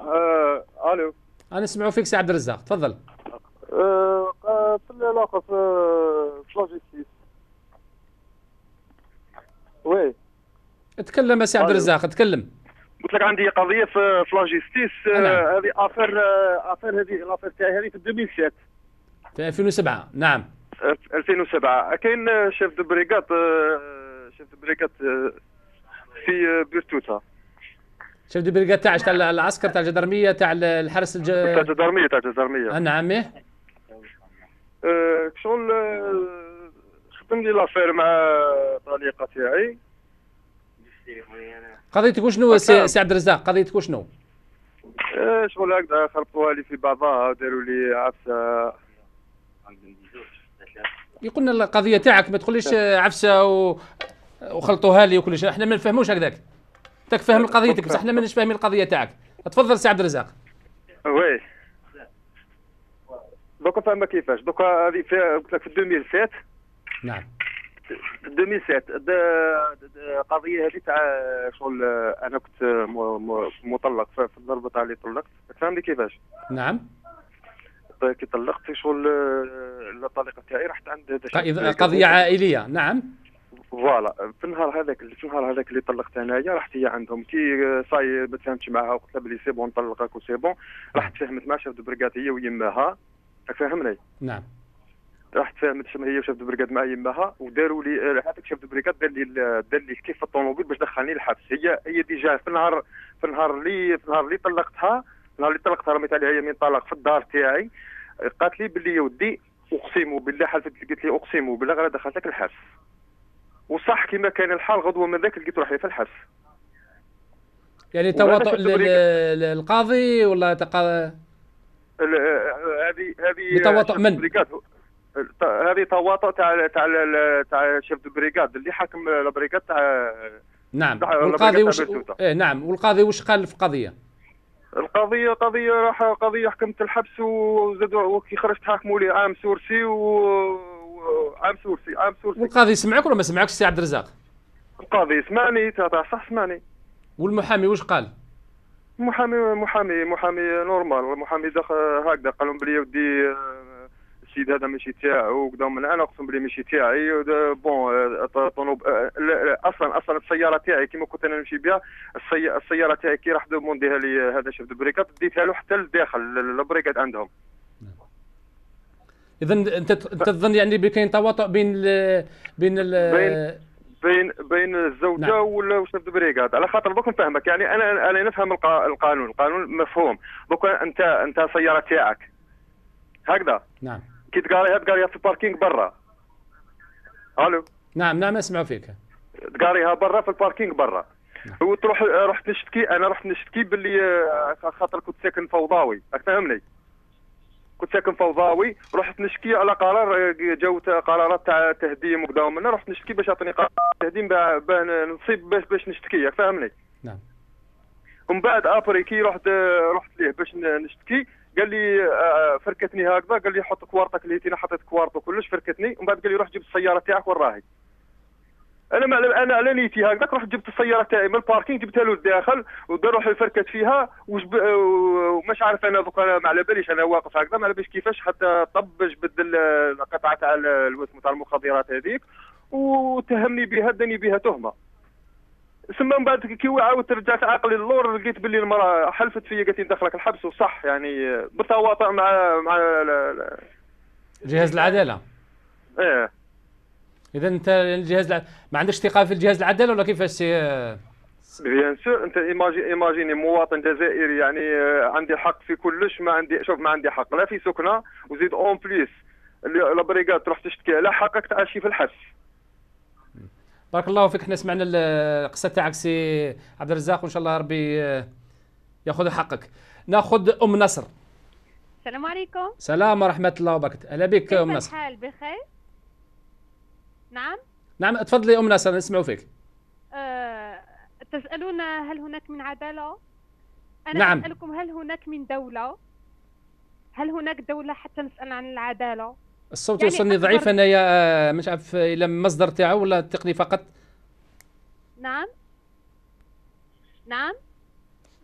Speaker 12: آه، ألو.
Speaker 5: أنا نسمعوا فيك سي عبد الرزاق تفضل.
Speaker 12: آه، آه، في العلاقة في la justice oui.
Speaker 5: تكلم سي عبد
Speaker 12: ألو.
Speaker 5: الرزاق تكلم.
Speaker 12: قلت لك عندي قضية في la justice آه،
Speaker 5: نعم.
Speaker 12: هذه affaire آه، affaire هذه ال affaire تاعي هذه في 2007
Speaker 5: في 2007 نعم.
Speaker 12: آه، في 2007 كاين آه، chef de brigade آه، chef de brigade آه، في آه، chef
Speaker 5: ال brigade تاع تاع العسكر تاع الجندرمية تاع الحرس الج...
Speaker 12: تاع جدرمية تاع جدرمية
Speaker 5: آه، نعم.
Speaker 12: آه، شغل آه، خدم لي l'affaire مع طليقة تاعي.
Speaker 5: قضيتك وشنو سي, سي عبد الرزاق؟ قضيتك وشنو؟
Speaker 12: آه، شغل هكذا خربطوها لي في بعضها وداروا لي عفسة.
Speaker 5: يقولنا القضية تاعك ما تقوليش عفسة و... وخلطوها لي وكل شيء. إحنا ما نفهموش هكذاك. انت فاهم قضيتك بس إحنا ماناش فاهمين القضية تاعك. تفضل سي عبد الرزاق.
Speaker 12: oui. دوكا فاهمة كيفاش. دوكا هذه في قلت لك في 2007
Speaker 5: نعم.
Speaker 12: في 2007 د- د- د- قضية هذه تاع شغل أنا كنت مطلق في الضربة تاع اللي طلقت. فهمني كيفاش؟
Speaker 5: نعم.
Speaker 12: طيب كي طلقت شغل الطليقة تاعي رحت عند
Speaker 5: قضية عائلية. نعم.
Speaker 12: voilà. في النهار هذاك في النهار هذاك اللي طلقت انايا رحت هي عندهم. كي صاي ما تفاهمتش معها وقلت لها بلي c'est bon نطلقك و c'est bon راحت تفاهمت مع chef brigade هي ويماها راك فاهمني؟
Speaker 5: نعم.
Speaker 12: راحت تفاهمت شم هي و chef brigade مع يماها وداروا لي هذاك chef brigade دار لي دار لي كيف الطوموبيل باش دخلني الحبس هي هي déjà في النهار في النهار اللي في النهار اللي طلقتها النهار اللي طلقتها رميت عليها يمين طلاق في الدار تاعي. قالت لي باللي يا ودي أقسم بالله حلفت لي قالت لي أقسم بالله غير دخلتك الحبس وصح كما كان الحال غدوة من ذاك لقيت روحي في الحبس.
Speaker 5: يعني تواطؤ للقاضي ولا تقا...
Speaker 12: آه، هذه هذه
Speaker 5: بتواطؤ
Speaker 12: شيف
Speaker 5: من؟
Speaker 12: هذه تواطؤ تاع تاع تاع chef ال brigade اللي حاكم ال brigade تاع
Speaker 5: نعم. والقاضي وش. إيه نعم. والقاضي وش قال في القضية
Speaker 12: القضية قضيه راح قضيه حكمت الحبس وزادوا وكي خرجت حاكموا لي عام sursis و- عام sursis عام sursis.
Speaker 5: والقاضي سمعك ولا ما سمعكش سي عبد الرزاق؟
Speaker 12: القاضي سمعني تا- تا- صح سمعني
Speaker 5: والمحامي وش قال؟
Speaker 12: محامي محامي محامي normal محامي دخل هكذا. قال لهم بلي ودي آه، السيد هذا ماشي تاعو وكذا. من أنا اقسم بلي ماشي تاعي bon آه، طنوب آه، لا- لا، أصلا أصلا السيارة تاعي كيما كنت أنا نمشي بها السي... السيارة تاعي كي راح demandé ها لي هذا chef ال brigade ديتها له حتى لداخل ال- ال brigade عندهم.
Speaker 5: اذا أنت أنت تظن يعني بكاين تواطؤ بين ال بين ال
Speaker 12: بين- بين بين الزوجة
Speaker 5: نعم.
Speaker 12: نعم. و chef ال brigade على خاطر دوك نفهمك يعني أنا أنا نفهم القا- القانون. القانون مفهوم. دوك أنت أنت السياره تاعك هكذا.
Speaker 5: نعم.
Speaker 12: كي تڤاريها تڤاريها في ال parking برا. ألو؟
Speaker 5: نعم نعم اسمع فيك.
Speaker 12: تڤاريها برا في ال parking برا. وتروح رحت نشتكي أنا رحت نشتكي باللي آه، خاطر كنت ساكن فوضاوي. راك فاهمني؟ كنت ساكن فوضاوي رحت نشكي على قرار آه، جاوت قرارات تاع تهديم وكذا ومن رحت نشتكي باش يعطيني قرار تهديم نصيب باش باش نشتكي فاهمني
Speaker 5: نعم.
Speaker 12: ومن بعد après كي رحت رحت ليه باش نشتكي قال لي آه، فركتني هكذا قال لي حط كوارتك اللي حطيت كوارت وكلش فركتني ومن بعد قال لي روح جيب السيارة تاعك وين راهي أنا ما أنا على نيتي هكذاك رحت جبت السيارة تاعي من الباركينغ جبتها له لداخل ودار روحي فركت فيها وجب... ومش عارف أنا دوك أنا ما على باليش أنا واقف هكذا ما على باليش كيفاش حتى طبش بدل القطعة تاع ال- الوسم تاع المخدرات هذيك وتهمني بها داني بها تهمة. ثم من بعد كي عاودت رجعت عقلي للور لقيت باللي المرأة حلفت فيا قالت لي ندخلك الحبس وصح يعني بالتواطؤ مع مع
Speaker 5: جهاز العدالة.
Speaker 12: إيه.
Speaker 5: إذا أنت الجهاز الع... ما عندكش ثقة في الجهاز العداله ولا كيفاش سي
Speaker 12: bien sûr أنت imagi- imaginez مواطن جزائري يعني آه، عندي حق في كلش ما عندي شوف ما عندي حق. لا في سكنة وزيد en plus اللي la brigade تروح تشتكي على حقك تعيشي في الحبس.
Speaker 5: بارك الله فيك. إحنا سمعنا ال- القصة تاعك سي عبد الرزاق وإن شاء الله ربي آه، ياخذ حقك. ناخذ أم نصر.
Speaker 13: السلام عليكم.
Speaker 5: سلام ورحمة الله وبركاته. أهلا بك
Speaker 13: كيف
Speaker 5: ام نصر.
Speaker 13: الحال؟ بخير؟ نعم؟
Speaker 5: نعم تفضلي أم نصر نسمعوا فيك.
Speaker 13: أه تسألون هل هناك من عدالة؟ أنا
Speaker 5: نعم.
Speaker 13: أسألكم هل هناك من دولة؟ هل هناك دولة حتى نسأل عن العدالة؟
Speaker 5: الصوت
Speaker 13: يعني
Speaker 5: يوصلني
Speaker 13: أكبر-
Speaker 5: ضعيف أنا يا آه، مش عارف إلى المصدر تاعو ولا التقني فقط.
Speaker 13: نعم. نعم.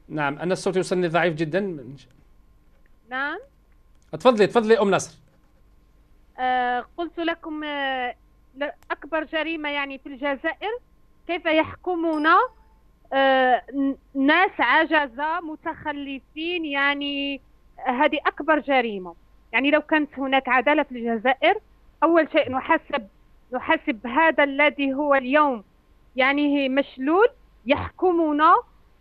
Speaker 5: نعم أنا الصوت يوصلني ضعيف جدا.
Speaker 13: نعم.
Speaker 5: تفضلي تفضلي أم نصر
Speaker 13: أه قلت لكم أه أكبر جريمة يعني في الجزائر كيف يحكمون ن- ناس عجزة متخلفين يعني هذه أكبر جريمة. يعني لو كانت هناك عدالة في الجزائر أول شيء نحاسب نحاسب هذا الذي هو اليوم. يعني مشلول يحكمنا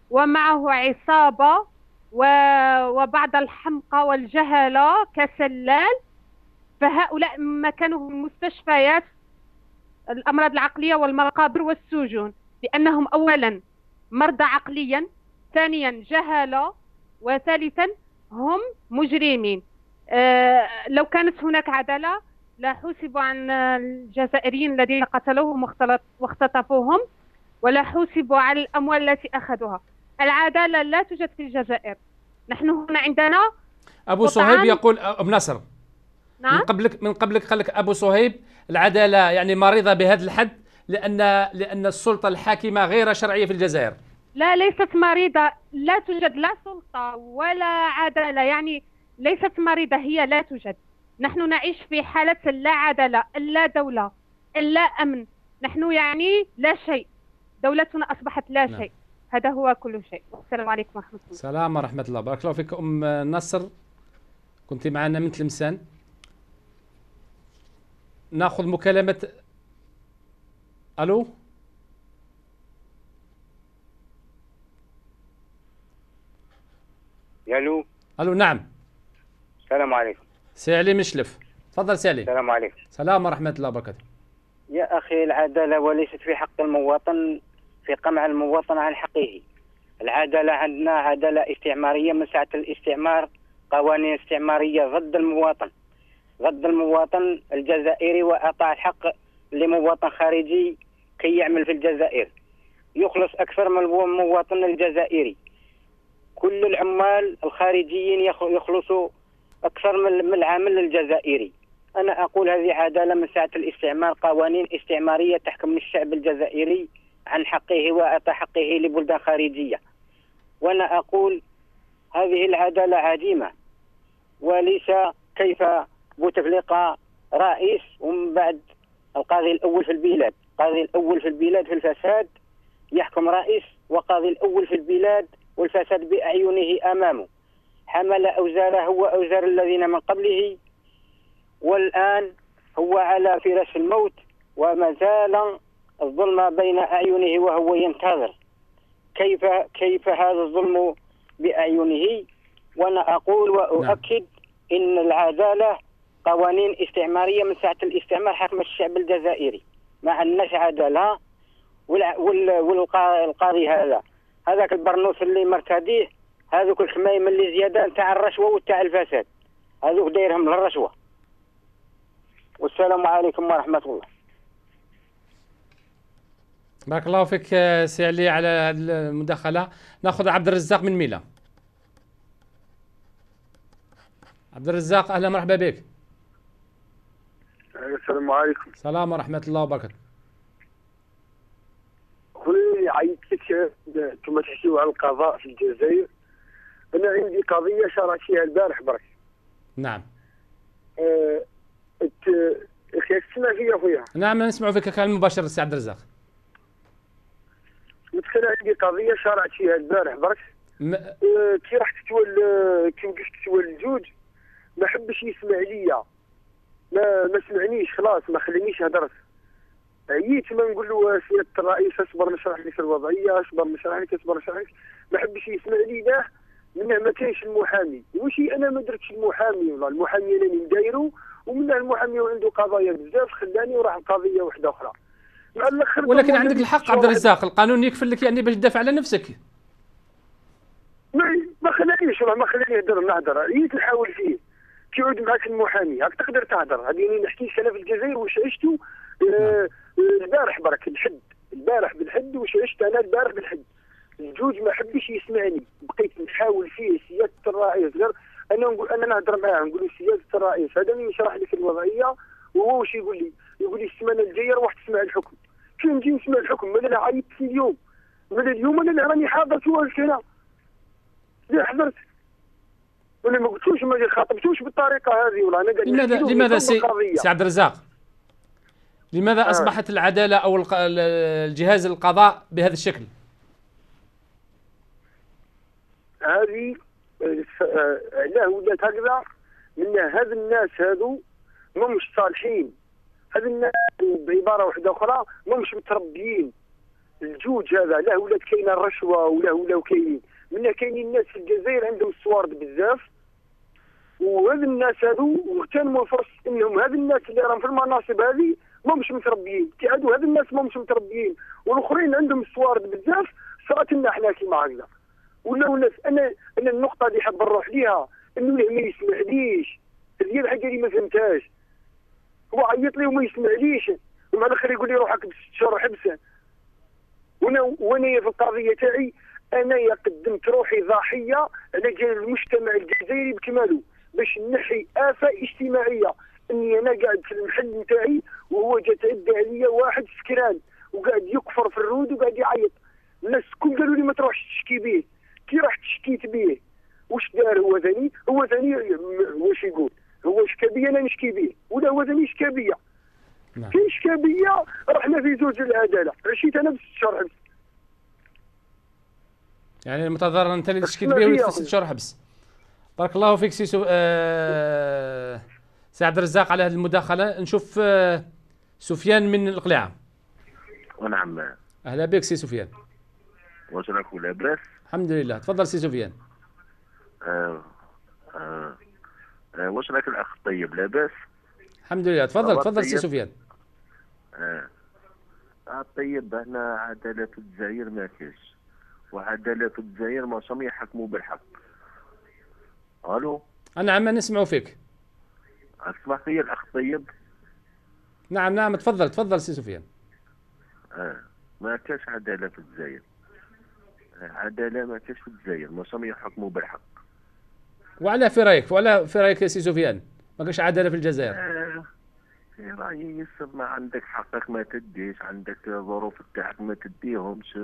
Speaker 13: ومعه عصابة و- وبعض الحمقى والجهلة كسلال. فهؤلاء مكانهم المستشفيات الأمراض العقلية والمقابر والسجون لأنهم أولا مرضى عقليا ثانيا جهلة وثالثا هم مجرمين. آه لو كانت هناك عدالة لحوسبوا عن الجزائريين الذين قتلوهم واختطفوهم ولا حوسبوا على الأموال التي أخذوها. العدالة لا توجد في الجزائر. نحن هنا عندنا
Speaker 5: أبو
Speaker 13: وطعام-
Speaker 5: صهيب يقول أم نصر من
Speaker 13: نعم.
Speaker 5: قبلك من قبلك قال لك أبو صهيب العدالة يعني مريضة بهذا الحد لأن لأن السلطة الحاكمة غير شرعية في الجزائر.
Speaker 13: لا ليست مريضة. لا توجد لا سلطة ولا عدالة. يعني ليست مريضة هي لا توجد. نحن نعيش في حالة اللا عدالة اللا دولة اللا أمن. نحن يعني لا شيء. دولتنا أصبحت لا
Speaker 5: نعم.
Speaker 13: شيء. هذا هو كل شيء. والسلام عليكم ورحمة الله.
Speaker 5: السلام ورحمة الله. بارك الله فيك أم نصر. كنت معنا من تلمسان. ناخذ مكالمة. ألو؟
Speaker 14: ألو؟
Speaker 5: ألو نعم.
Speaker 14: السلام عليكم.
Speaker 5: سي علي من شلف. تفضل سي علي
Speaker 14: السلام عليكم.
Speaker 5: سلام ورحمة الله وبركاته.
Speaker 14: يا أخي العدالة وليست في حق المواطن في قمع المواطن عن حقه. العدالة عندنا عدالة استعمارية من ساعه الاستعمار قوانين استعمارية ضد المواطن. ضد المواطن الجزائري وأعطى الحق لمواطن خارجي كي يعمل في الجزائر. يخلص أكثر من المواطن الجزائري. كل العمال الخارجيين يخ- يخلصوا أكثر من من العامل الجزائري. أنا أقول هذه عدالة من ساعة الاستعمار قوانين استعمارية تحكم الشعب الجزائري عن حقه وأعطى حقه لبلدان خارجية. وأنا أقول هذه العدالة عديمه وليس كيف بوتفليقه رئيس ومن بعد القاضي الأول في البلاد. القاضي الأول في البلاد في الفساد يحكم رئيس وقاضي الأول في البلاد والفساد بأعينه أمامه. حمل اوزاره هو أوزار الذين من قبله والآن هو على فراش الموت وما زال الظلم بين أعينه وهو ينتظر. كيف كيف هذا الظلم بأعينه؟ وأنا أقول وأؤكد إن العدالة قوانين استعمارية من ساعة الاستعمار حكم الشعب الجزائري ما عندناش والقا- والقاضي هذا. هذاك البرنوس اللي مرتديه هذوك الحمايم اللي زيادة نتاع الرشوة وتاع الفساد. هذوك دايرهم للرشوة. والسلام عليكم ورحمة الله.
Speaker 5: بارك الله فيك آه، سي علي على المداخلة. نأخذ عبد الرزاق من ميلا عبد الرزاق أهلا مرحبا بك.
Speaker 15: السلام عليكم.
Speaker 5: سلام ورحمة الله وبركاته.
Speaker 15: خويا عيطت لك كما تحكيو على القضاء في الجزائر. أنا عندي قضية شرعت فيها البارح برك.
Speaker 5: نعم.
Speaker 15: أه أخي تسمع فيا خويا
Speaker 5: نعم نسمع فيك كلام مباشر سي عبد الرزاق.
Speaker 15: أنا عندي قضية شرعت فيها البارح برك.
Speaker 5: م-
Speaker 15: أه كي راح تتول كي وقفت تتول ال juge ما حبش يسمع ليا. ما ما سمعنيش خلاص ما خلينيش هدرت. عييت ما نقول له سيادة الرئيس أصبر نشرح لك الوضعية أصبر نشرح لك أصبر نشرح لك ما حبش يسمع لي له منه ما كاينش المحامي. وشي أنا ما درتش المحامي والله المحامي أنا اللي ندايرو ومنه المحامي وعنده قضايا بزاف خلاني وراح لقضية واحدة أخرى. مع الآخر
Speaker 5: ولكن عندك الحق عبد الرزاق القانون يكفل لك يعني باش تدافع على نفسك.
Speaker 15: ما ما خلانيش ما خلاني نهضر نهضر عييت نحاول فيه. كي يعود معك المحامي. هاك تقدر تهضر. هذه اللي نحكي لك أنا في الجزائر واش عشتو آه، البارح برك الحد البارح بالحد واش عشت أنا البارح بالحد. الجوج ما حبش يسمعني. بقيت نحاول فيه سيادة الرئيس. غير أنا نقول أنا نهضر معاه. نقول له سيادة الرئيس. هذا اللي يشرح لك الوضعية وهو واش يقول لي. يقول لي السمانة الجايه روح تسمع الحكم. كي نجي نسمع الحكم؟ ماذا أنا عيطت اليوم؟ ماذا اليوم؟ أنا راني حاضر في واش هنا حضرت ولا ما قلتوش ما خاطبتوش بالطريقة هذه ولا أنا قاعد
Speaker 5: لماذا لماذا سي. سي عبد الرزاق؟ لماذا
Speaker 15: آه.
Speaker 5: أصبحت العدالة أو الق- الجهاز القضاء بهذا الشكل؟
Speaker 15: هذه علاه ولات هكذا من هذا الناس هذو ما مش صالحين. هذا الناس بعبارة واحدة أخرى ما مش متربيين. الجوج هذا علاه ولات كاينة الرشوة ولا ولاو كاينين من كاينين الناس في الجزائر عندهم الصوارد بزاف وهذا الناس هذو واغتنموا الفرص إنهم هذا الناس اللي راهم في المناصب هذه ما مش متربيين. كي عادوا هذا الناس ما مش متربيين والآخرين عندهم الصوارد بزاف صارت لنا إحنا كيما هكذا. ولا الناس أنا أنا النقطة اللي حاب نروح ليها إنه له ما يسمعليش هذه الحاجة اللي ما فهمتهاش. هو عيط لي وما يسمعليش ومع الآخر يقول لي روحك بست شهور حبس وأنا وأنا في القضية تاعي انايا قدمت روحي ضحيه على جال المجتمع الجزائري بكماله باش نحي آفة اجتماعية. إني أنا قاعد في المحل نتاعي وهو جا تعدى عليا واحد سكران وقاعد يكفر في الرود وقاعد يعيط. الناس كل قالوا لي ما تروحش تشكي به كي رحت شكيت به واش دار هو ثاني؟ هو ثاني واش يقول؟ هو شكى بيا أنا نشكي به ولا هو ثاني شكى بيا.
Speaker 5: نعم.
Speaker 15: كاين اشكاليه رحنا في زوج العدالة. عشيت أنا بست شهور حبس
Speaker 5: يعني المتضرر أنت اللي تشكيت
Speaker 15: ما
Speaker 5: به وليت. ست شهور حبس بارك الله فيك سي سو... آه... سي عبد الرزاق على هذه المداخلة. نشوف آه... سفيان من القليعه
Speaker 16: ونعم.
Speaker 5: أهلا بك سي سفيان.
Speaker 16: واش راكم لاباس.
Speaker 5: الحمد لله. تفضل سي سفيان.
Speaker 16: آه آه آه واش راك الأخ الطيب لاباس.
Speaker 5: الحمد لله. تفضل تفضل سي
Speaker 16: طيب.
Speaker 5: سفيان.
Speaker 16: آه آه، طيب هنا عدالة في الجزائر ما كاش وعدالة الجزائر ما شام يحكموا بالحق. ألو؟
Speaker 5: نعم نسمع فيك.
Speaker 16: اسمح لي الأخ طيب؟
Speaker 5: نعم نعم تفضل تفضل سي سفيان.
Speaker 16: آه ما كاش عدالة في الجزائر عدالة ما كاش في الجزائر ما شام يحكموا بالحق.
Speaker 5: وعلى في رايك وعلى في رايك يا سي سفيان. ما كاش عدالة في الجزائر.
Speaker 16: آه في رأيي يسر ما عندك حقك ما تديش عندك ظروف تاعك ما تديهمش.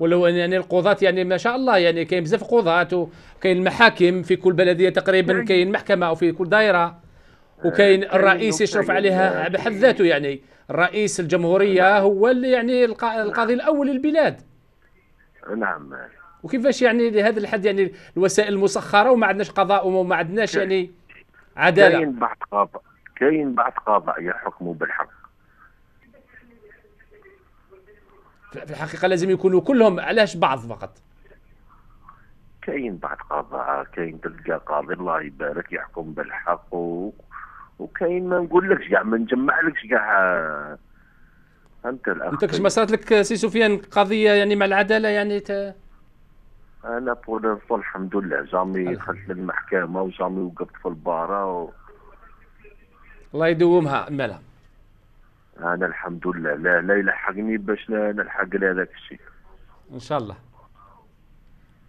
Speaker 5: ولو أن يعني القضاة يعني ما شاء الله يعني كاين بزاف قضاة وكاين المحاكم في كل بلدية تقريبا كاين محكمة أو في كل دائرة. وكاين
Speaker 16: كاين
Speaker 5: الرئيس يشرف
Speaker 16: وكاين
Speaker 5: عليها بحد ذاته يعني. الرئيس الجمهورية هو اللي يعني القا- القاضي الأول للبلاد.
Speaker 16: نعم.
Speaker 5: وكيفاش يعني لهذا الحد يعني الوسائل مسخره وما عندناش قضاء وما عندناش يعني عدالة؟
Speaker 16: كاين بعض قضاء كاين بعض قضاء يحكموا بالحق.
Speaker 5: في الحقيقة لازم يكونوا كلهم علاش بعض فقط؟
Speaker 16: كاين بعض قضاء كاين تلقى قاضي الله يبارك يحكم بالحق و... وكاين ما نقولكش كاع ما نجمعلكش كاع انت الأخ؟
Speaker 5: انت كش ما صارت لك سي سفيان قضية يعني مع العدالة يعني ت...
Speaker 16: أنا pour الحمد لله jamais دخلت للمحكمة و jamais وقفت في ال barreau و...
Speaker 5: الله يدومها مالها.
Speaker 16: أنا الحمد لله. لا لا يلحقني باش نلحق لهذاك الشيء.
Speaker 5: إن شاء الله.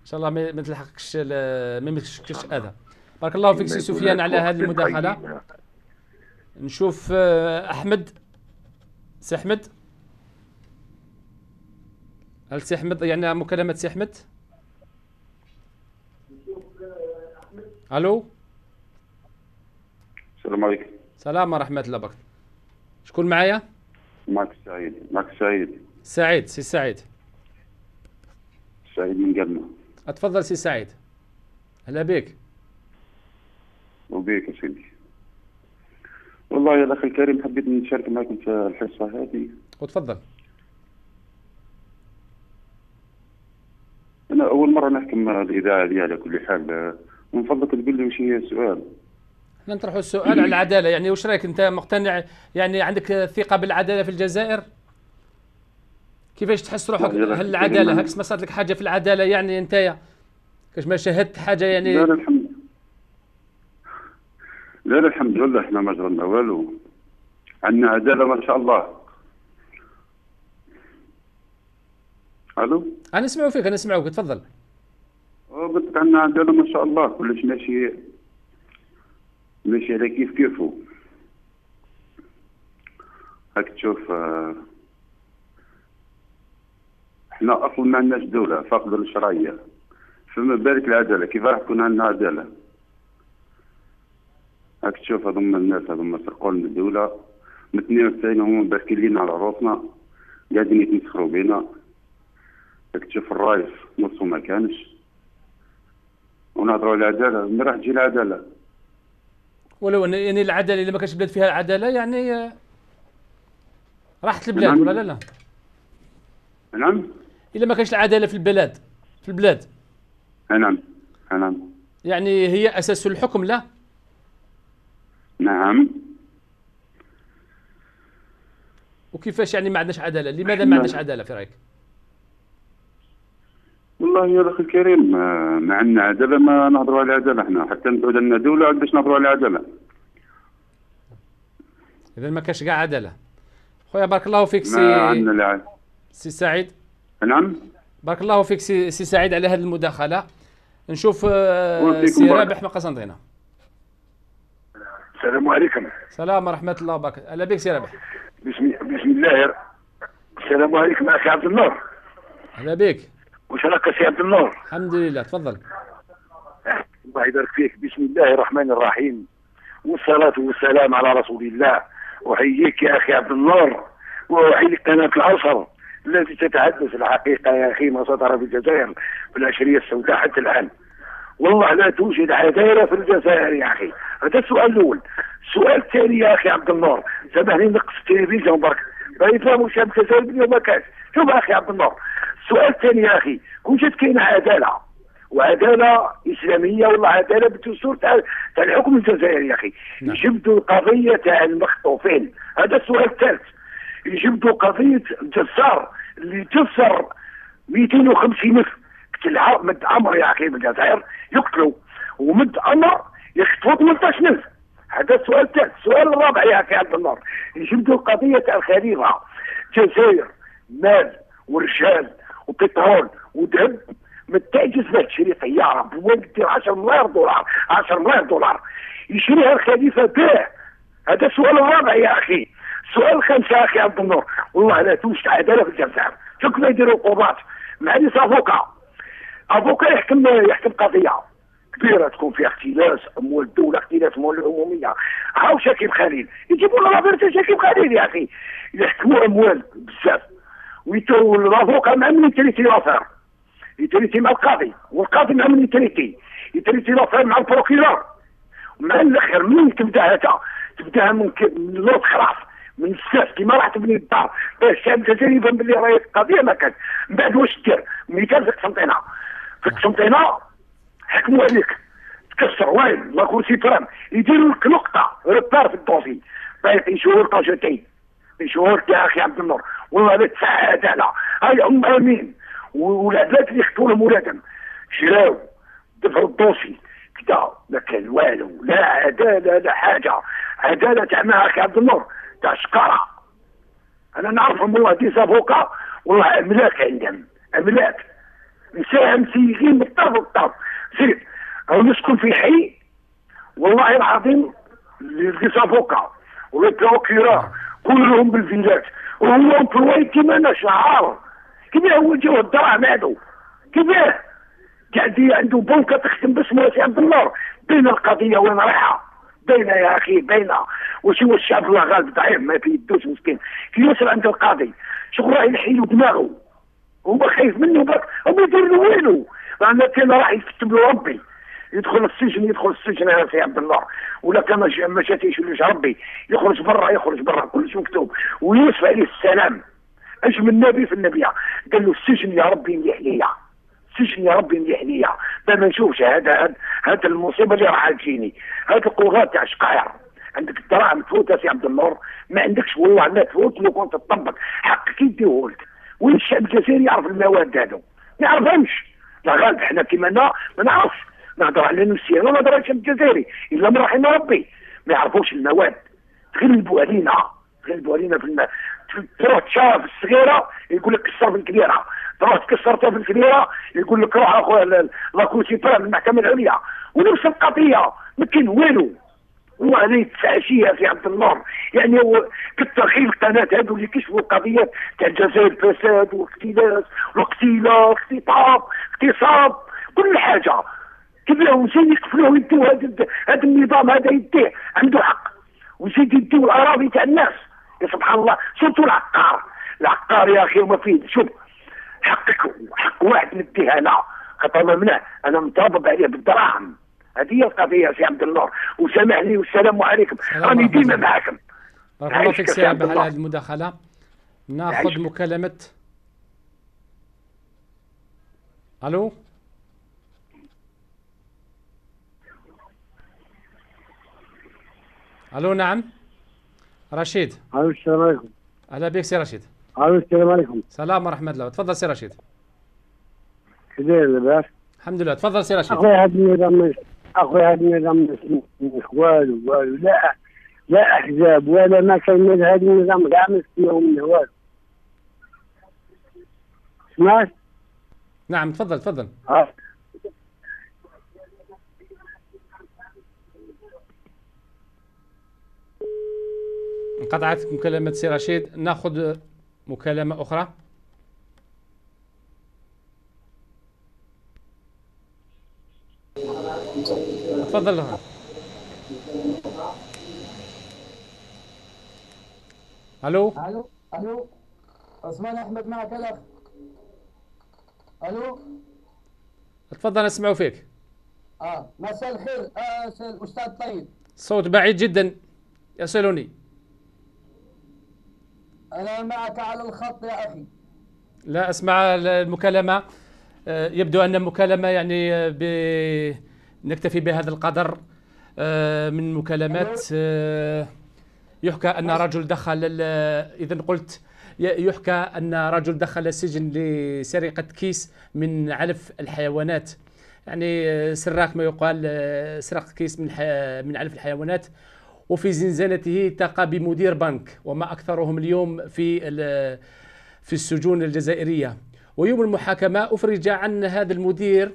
Speaker 5: إن شاء الله ما تلحقكش ال- ما يمسكش اذى بارك الله فيك سي سفيان على هذه المداخلة. نشوف آه، أحمد. سي أحمد. هل سي أحمد؟ يعني مكالمة سي أحمد؟ ألو؟
Speaker 17: السلام عليكم.
Speaker 5: سلام ورحمة الله وبركاته. شكون معايا؟
Speaker 17: معك سعيد. معك سعيد.
Speaker 5: سعيد سي سعيد.
Speaker 17: سعيد من قلنا
Speaker 5: اتفضل سي سعيد. هلا بك
Speaker 17: وبيك يا سيدي. والله يا الاخ الكريم حبيت نشارك معكم في الحصة هذه.
Speaker 5: وتفضل.
Speaker 17: أنا أول مرة نحكم الإذاعة دي على كل حال. من فضلك تقول لي وش هي السؤال؟
Speaker 5: نطرحوا السؤال على العدالة. يعني وش رأيك أنت مقتنع؟ يعني عندك ثقة بالعدالة في الجزائر؟ كيفاش تحس روحك؟ هل
Speaker 17: العدالة
Speaker 5: هكس ما صارت لك حاجة في العدالة؟ يعني أنت كاش ما شاهدت حاجة يعني؟
Speaker 17: لا لا الحمد لا الحمد لله إحنا ما جربنا والو. عندنا عدالة ما شاء الله. ألو؟
Speaker 5: أنا نسمعوا فيك أنا نسمعوك تفضل.
Speaker 17: قلت عندنا عدالة ما شاء الله. كلش ماشي ماشي على كيف كيفه. هاك تشوف آه، إحنا أصلا ما عندناش دولة فاقده للشرعيه فما بالك العدالة كيف راح تكون عندنا عدالة؟ هاك تشوف هذوما الناس هذوما سرقوا لنا الدولة. من 92 هما باركين لينا على راسنا قاعدين يتمسخروا بينا. هاك تشوف الرايس نصه ما كانش. ونهضروا على العدالة من راح تجي العدالة.
Speaker 5: ولو ان يعني العدالة اللي ما كانش بلاد فيها العداله يعني راحت البلاد
Speaker 17: نعم.
Speaker 5: ولا لا لا.
Speaker 17: نعم.
Speaker 5: إلا ما كانش العدالة في البلاد في البلاد.
Speaker 17: نعم. نعم.
Speaker 5: يعني هي أساس الحكم لا؟
Speaker 17: نعم.
Speaker 5: وكيفاش يعني ما عندناش عدالة؟ لماذا ما عندناش عدالة في رأيك؟
Speaker 17: والله يا الاخ الكريم آه، ما عندنا عداله ما نهضروا على العداله إحنا. حتى نقعد لنا دولة عندش نهضروا على العداله
Speaker 5: إذا ما كانش كاع عداله خويا بارك الله فيك سي
Speaker 17: عندنا.
Speaker 5: سي سعيد.
Speaker 17: نعم؟
Speaker 5: بارك الله فيك سي, سي سعيد على هذه المداخلة. نشوف آه، سي. رابح من قسنطينه
Speaker 18: السلام عليكم.
Speaker 5: سلام ورحمة الله وبركاته. أهلا بك سي رابح.
Speaker 18: بسم, بسم الله. السلام عليكم أخي عبد النور
Speaker 5: أهلا بك.
Speaker 18: وش راك يا سي عبد النور؟
Speaker 5: الحمد لله تفضل.
Speaker 18: الله يبارك فيك. بسم الله الرحمن الرحيم. والصلاة والسلام على رسول الله. أحييك يا أخي عبد النور. وأحيي قناه العصر التي تتحدث الحقيقة يا أخي ما صدر في الجزائر في العشرية السوداء حتى الآن. والله لا توجد عداله في الجزائر يا أخي. هذا السؤال الأول. السؤال الثاني يا أخي عبد النور. سامحني نقص التلفزيون برك. ما يفهموا شاب الجزائر اليوم ما كاش. شوف أخي عبد النور. السؤال الثاني يا أخي. كون جات كاينة عدالة وعدالة إسلامية ولا عدالة بالدستور تاع تاع الحكم الجزائري يا أخي. يجبدوا القضية تاع المخطوفين. هذا السؤال الثالث. يجبدوا قضية الجزار اللي جسر 250 ألف. قتل مد أمر يا أخي بالجزائر يقتلوا. ومد أمر يخطفوا 18 ألف. هذا السؤال الثالث. السؤال الرابع يا أخي عبد النور يجبدوا القضية تاع الخليفة. جزائر مال ورجال وبترول وذهب تعجز باش تشري طياره بوين دير 10 مليار دولار 10 مليار دولار. يشريها الخليفه باه هذا السؤال الرابع يا أخي. السؤال الخامس يا أخي عبد النور. والله لا توجد عدالة في الجزائر. شوف كيف يديروا القضاة. مع ناس أفوكا. أفوكا يحكم يحكم قضية كبيرة تكون فيها اختلاس أموال الدولة اختلاس أموال العمومية. هاو شاكيب خليل؟ يجيبوا لنا شاكيب خليل يا أخي. يحكموا أموال بزاف. ويتو الافوكا مع من لافير يتريتي مع القاضي والقاضي مع من يتريتي يتريتي لافير مع البروكيلور مع الآخر منين تبدأ هذا؟ تبداها من لوط خلاص. من الساس كيما راح تبني الدار. باش الجزائري يفهم باللي راهي القضية ما كانت من بعد واش دير؟ ميتان في قسنطينه في قسنطينه حكموا عليك. تكسر وين؟ لا كرسي فرام. يديروا لك نقطة. ريبار في الدوسي باقي شهور طاجتين شهور يا أخي عبد النور والله لا تسع عداله هاي أم أمين والعباد اللي يخطوا لهم ولادهم. شراو دفعوا الدوسي كدا ما كان والو لا عدالة لا حاجة. عدالة تاع ما أخي عبد النور تاع شقاره أنا نعرفهم والله دي سافوكا والله أملاك عندهم أملاك. مساهم سيئين من الطرف والطرف زيد نسكن في حي والله العظيم لي سافوكا ولي بروكيرور كلهم بالفيلات وهو امبلوي كيما شعار. كيما هو جاو الدراهم هادو كيفاه؟ قاعد عنده بنكه تخدم باسمه سي عبد النور بين القضية وين رايحة؟ باينه يا أخي باينه وش هو الشعب الله غالب ضعيف ما في يدوش مسكين. كي يوصل عند القاضي شغل راه يحيلو دماغه؟ هو خايف منه برك هو يدير له والو. لأن كان راح يكتب له ربي. يدخل السجن يدخل السجن يا سي عبد الله. ولا كان ما- شاتيش ولا ربي. يخرج برا يخرج برا كلش مكتوب. ويوسف عليه السلام أجمل نبي في النبي. قال له السجن يا ربي مليح ليا. السجن يا ربي مليح ليا. ما نشوفش. هذا هذا المصيبة اللي راح تجيني. هذا القوغات تاع شقاير عندك الدراهم تفوت يا سي عبد النور. ما عندكش والله ما تفوت لو كنت تطبق. حقك يديهولك وين الشعب الجزائري يعرف المواد هذو ما يعرفهمش. لا غالب إحنا كيما نا ما نعرفش. نهضر على نفسي أنا ما نهضر على الشعب الجزائري إلا من رحم ربي. ما يعرفوش المواد. تغلبوا علينا تغلبوا علينا في الماء تروح تشاف الصغيرة يقول لك كسر في الكبيرة. تروح تكسرتها في الكبيرة يقول لك روح أخويا لا- لا كوسي برا من المحكمة العليا. ونفس القضية. ما كاين والو. والله لا يتسعشي في عبد النور يعني هو كثر خير القناة هذو اللي كشفوا القضيات تاع الجزائر فساد واختلاس واقتلاع اختطاف اغتصاب كل حاجة. كيف وزيد يقفلوه يديو هذا هذا النظام هذا يديه. عنده حق. ويزيد يديو الأراضي تاع الناس. يا سبحان الله. سورتو العقار. العقار يا أخي وما فيه. شوف. حقك حق واحد نديه أنا. خاطر ما منع. أنا مطالب عليه بالدراهم. هذه هي القضية يا سي عبد النور. وسامحني والسلام عليكم. راني
Speaker 6: ديما. معكم
Speaker 5: بارك الله فيك سي
Speaker 6: عبد.
Speaker 5: على هذه المداخلة. ناخذ. مكالمة. ألو؟ ألو نعم. رشيد.
Speaker 19: ألو السلام عليكم.
Speaker 5: أهلا بك سي رشيد.
Speaker 19: ألو السلام عليكم.
Speaker 5: سلام ورحمة الله. تفضل سي رشيد.
Speaker 19: كيف داير لاباس
Speaker 5: الحمد لله. تفضل سي رشيد.
Speaker 19: اخويا هذا النظام اخويا هذا النظام والو والو. لا لا أحزاب ولا ما كان هذا النظام. كاع سمعوا منه والو سمعت؟
Speaker 5: نعم تفضل تفضل.
Speaker 19: آه.
Speaker 5: انقطعت مكالمة سي رشيد. ناخذ مكالمة أخرى. تفضل.
Speaker 4: ألو.
Speaker 19: ألو ألو. عثمان أحمد معك الأخ. ألو.
Speaker 4: تفضل نسمعوا فيك.
Speaker 19: آه مساء الخير. آه الأستاذ طيب.
Speaker 4: صوت بعيد جدا. يصلني.
Speaker 19: أنا معك على الخط يا أخي.
Speaker 4: لا أسمع المكالمة. آه، يبدو أن المكالمه يعني آه، ب- نكتفي بهذا القدر. آه، من مكالمات يحكى أن رجل دخل اذا قلت يحكى أن رجل دخل السجن لسرقة كيس من علف الحيوانات. يعني سراق ما يقال آه، سرق كيس من ح- من علف الحيوانات. وفي زنزانته التقى بمدير بنك وما أكثرهم اليوم في في السجون الجزائرية. ويوم المحاكمة أفرج عن هذا المدير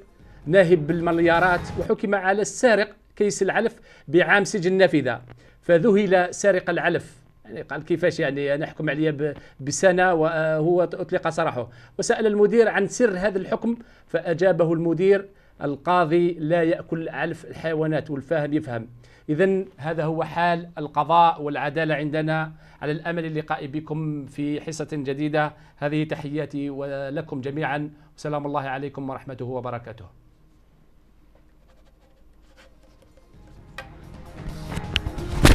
Speaker 4: ناهب بالمليارات وحكم على السارق كيس العلف بعام سجن نافذه فذهل سارق العلف. يعني قال كيفاش يعني أنا أحكم عليه ب- بسنة وهو أطلق سراحه وسأل المدير عن سر هذا الحكم فأجابه المدير القاضي لا يأكل علف الحيوانات والفاهم يفهم. اذا هذا هو حال القضاء والعدالة عندنا على الأمل اللقاء بكم في حصة جديدة. هذه تحياتي ولكم جميعا. وسلام الله عليكم ورحمته وبركاته.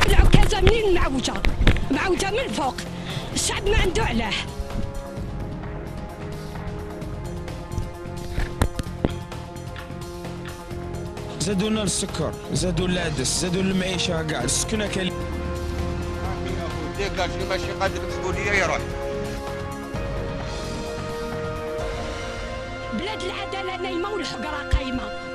Speaker 1: العكازة منين معوجة معوجة من فوق. الشعب ما عنده علاه.
Speaker 2: زادوا لنا السكر زادوا العدس زادوا المعيشة كاع السكنة
Speaker 3: ديك شي ماشي قادر لي يروح
Speaker 1: بلاد العدالة نايمة والحقرة قايمة.